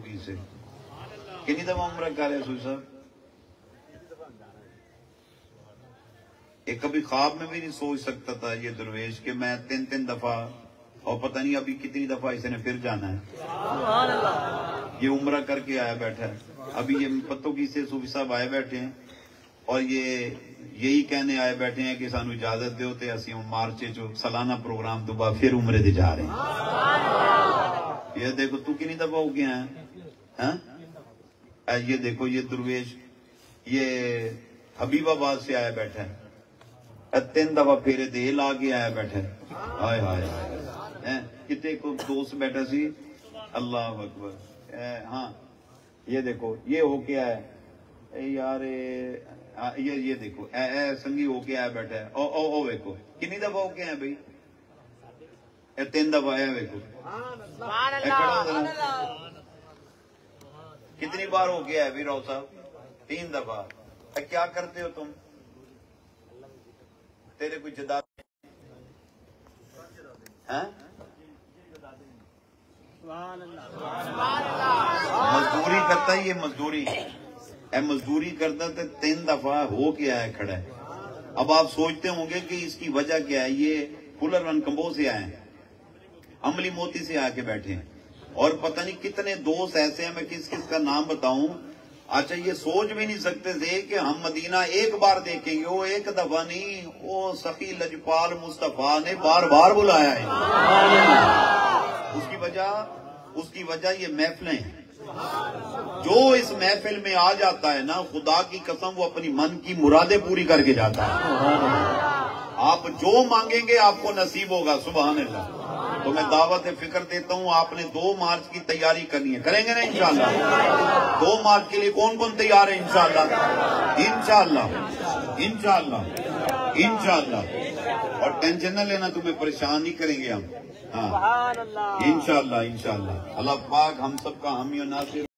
[SPEAKER 3] کی سے۔ کنی دفعہ عمرہ کر رہے سوئی صاحب؟ ایک کبھی خواب میں بھی نہیں سوچ سکتا تھا یہ درویش کہ میں تین تین دفعہ اور پتہ نہیں ابھی کتنی دفعہ اس نے پھر جانا ہے۔ یہ عمرہ کر کے آیا بیٹھا ہے۔ ابھی یہ پتوں کی سے صوفی صاحب آئے بیٹھے ہیں۔ اور یہ یہی کہنے آئے بیٹھے ہیں کہ سانو اجازت دیو تے اسی ہم مارچے جو سالانہ پروگرام بعد پھر عمرے دے جا رہے ہیں۔ یہ دیکھو تو کنی دفعہ ہو گیا ہے؟ ہاں؟ یہ دیکھو یہ درویش یہ حبیب آباد سے آیا بیٹھا ہے۔ تین دفعہ پھیرے دے لا کے آیا بیٹھا ہے۔ ہائے ہائے؟ کتے کو دوست بیٹھا سی؟ اللہ اکبر۔ ہاں یہ دیکھو یہ ہو کے آیا یار یہ یہ دیکھو۔ اے سنگی ہو کے آیا بیٹھا ہے۔ او او او دیکھو کنی دفعہ ہو کے آیا بھائی؟ تین دفعہ آیا دیکھو اے کھڑا ہو ذرا۔ کتنی بار ہو گیا ہے بھی صاحب؟ تین دفعہ۔ کیا کرتے ہو تم؟ تیرے کوئی جدا مزدوری کرتا ہے یہ مزدوری۔ اے مزدوری کرتا تو تین دفعہ ہو کے آیا کھڑا ہے۔ اب آپ سوچتے ہوں گے کہ اس کی وجہ کیا ہے؟ یہ کولر ون کمبو سے آئے ہیں۔ عملی موتی سے آ کے بیٹھے ہیں۔ اور پتہ نہیں کتنے دوست ایسے ہیں میں کس کس کا نام بتاؤں۔ اچھا یہ سوچ بھی نہیں سکتے تھے کہ ہم مدینہ ایک بار دیکھیں گے۔ وہ ایک دفعہ نہیں، وہ سخی لجپال مصطفیٰ نے بار بار بلایا ہے۔ اس کی وجہ، اس کی وجہ یہ محفلیں ہیں۔ جو اس محفل میں آ جاتا ہے نا، خدا کی قسم وہ اپنی من کی مرادیں پوری کر کے جاتا ہے۔ آپ جو مانگیں گے آپ کو نصیب ہوگا سبحان اللہ۔ تو میں دعوت فکر دیتا ہوں آپ نے دو مارچ کی تیاری کرنی ہے۔ کریں گے نا انشاءاللہ؟ دو مارچ کے لیے کون کون تیار ہے انشاءاللہ؟ انشاءاللہ۔ انشاءاللہ۔ انشاءاللہ۔ اور ٹینشن نہ لینا تمہیں پریشان نہیں کریں گے ہم۔ ہاں۔ انشاءاللہ انشاءاللہ۔ اللہ پاک ہم سب کا ہم ناصر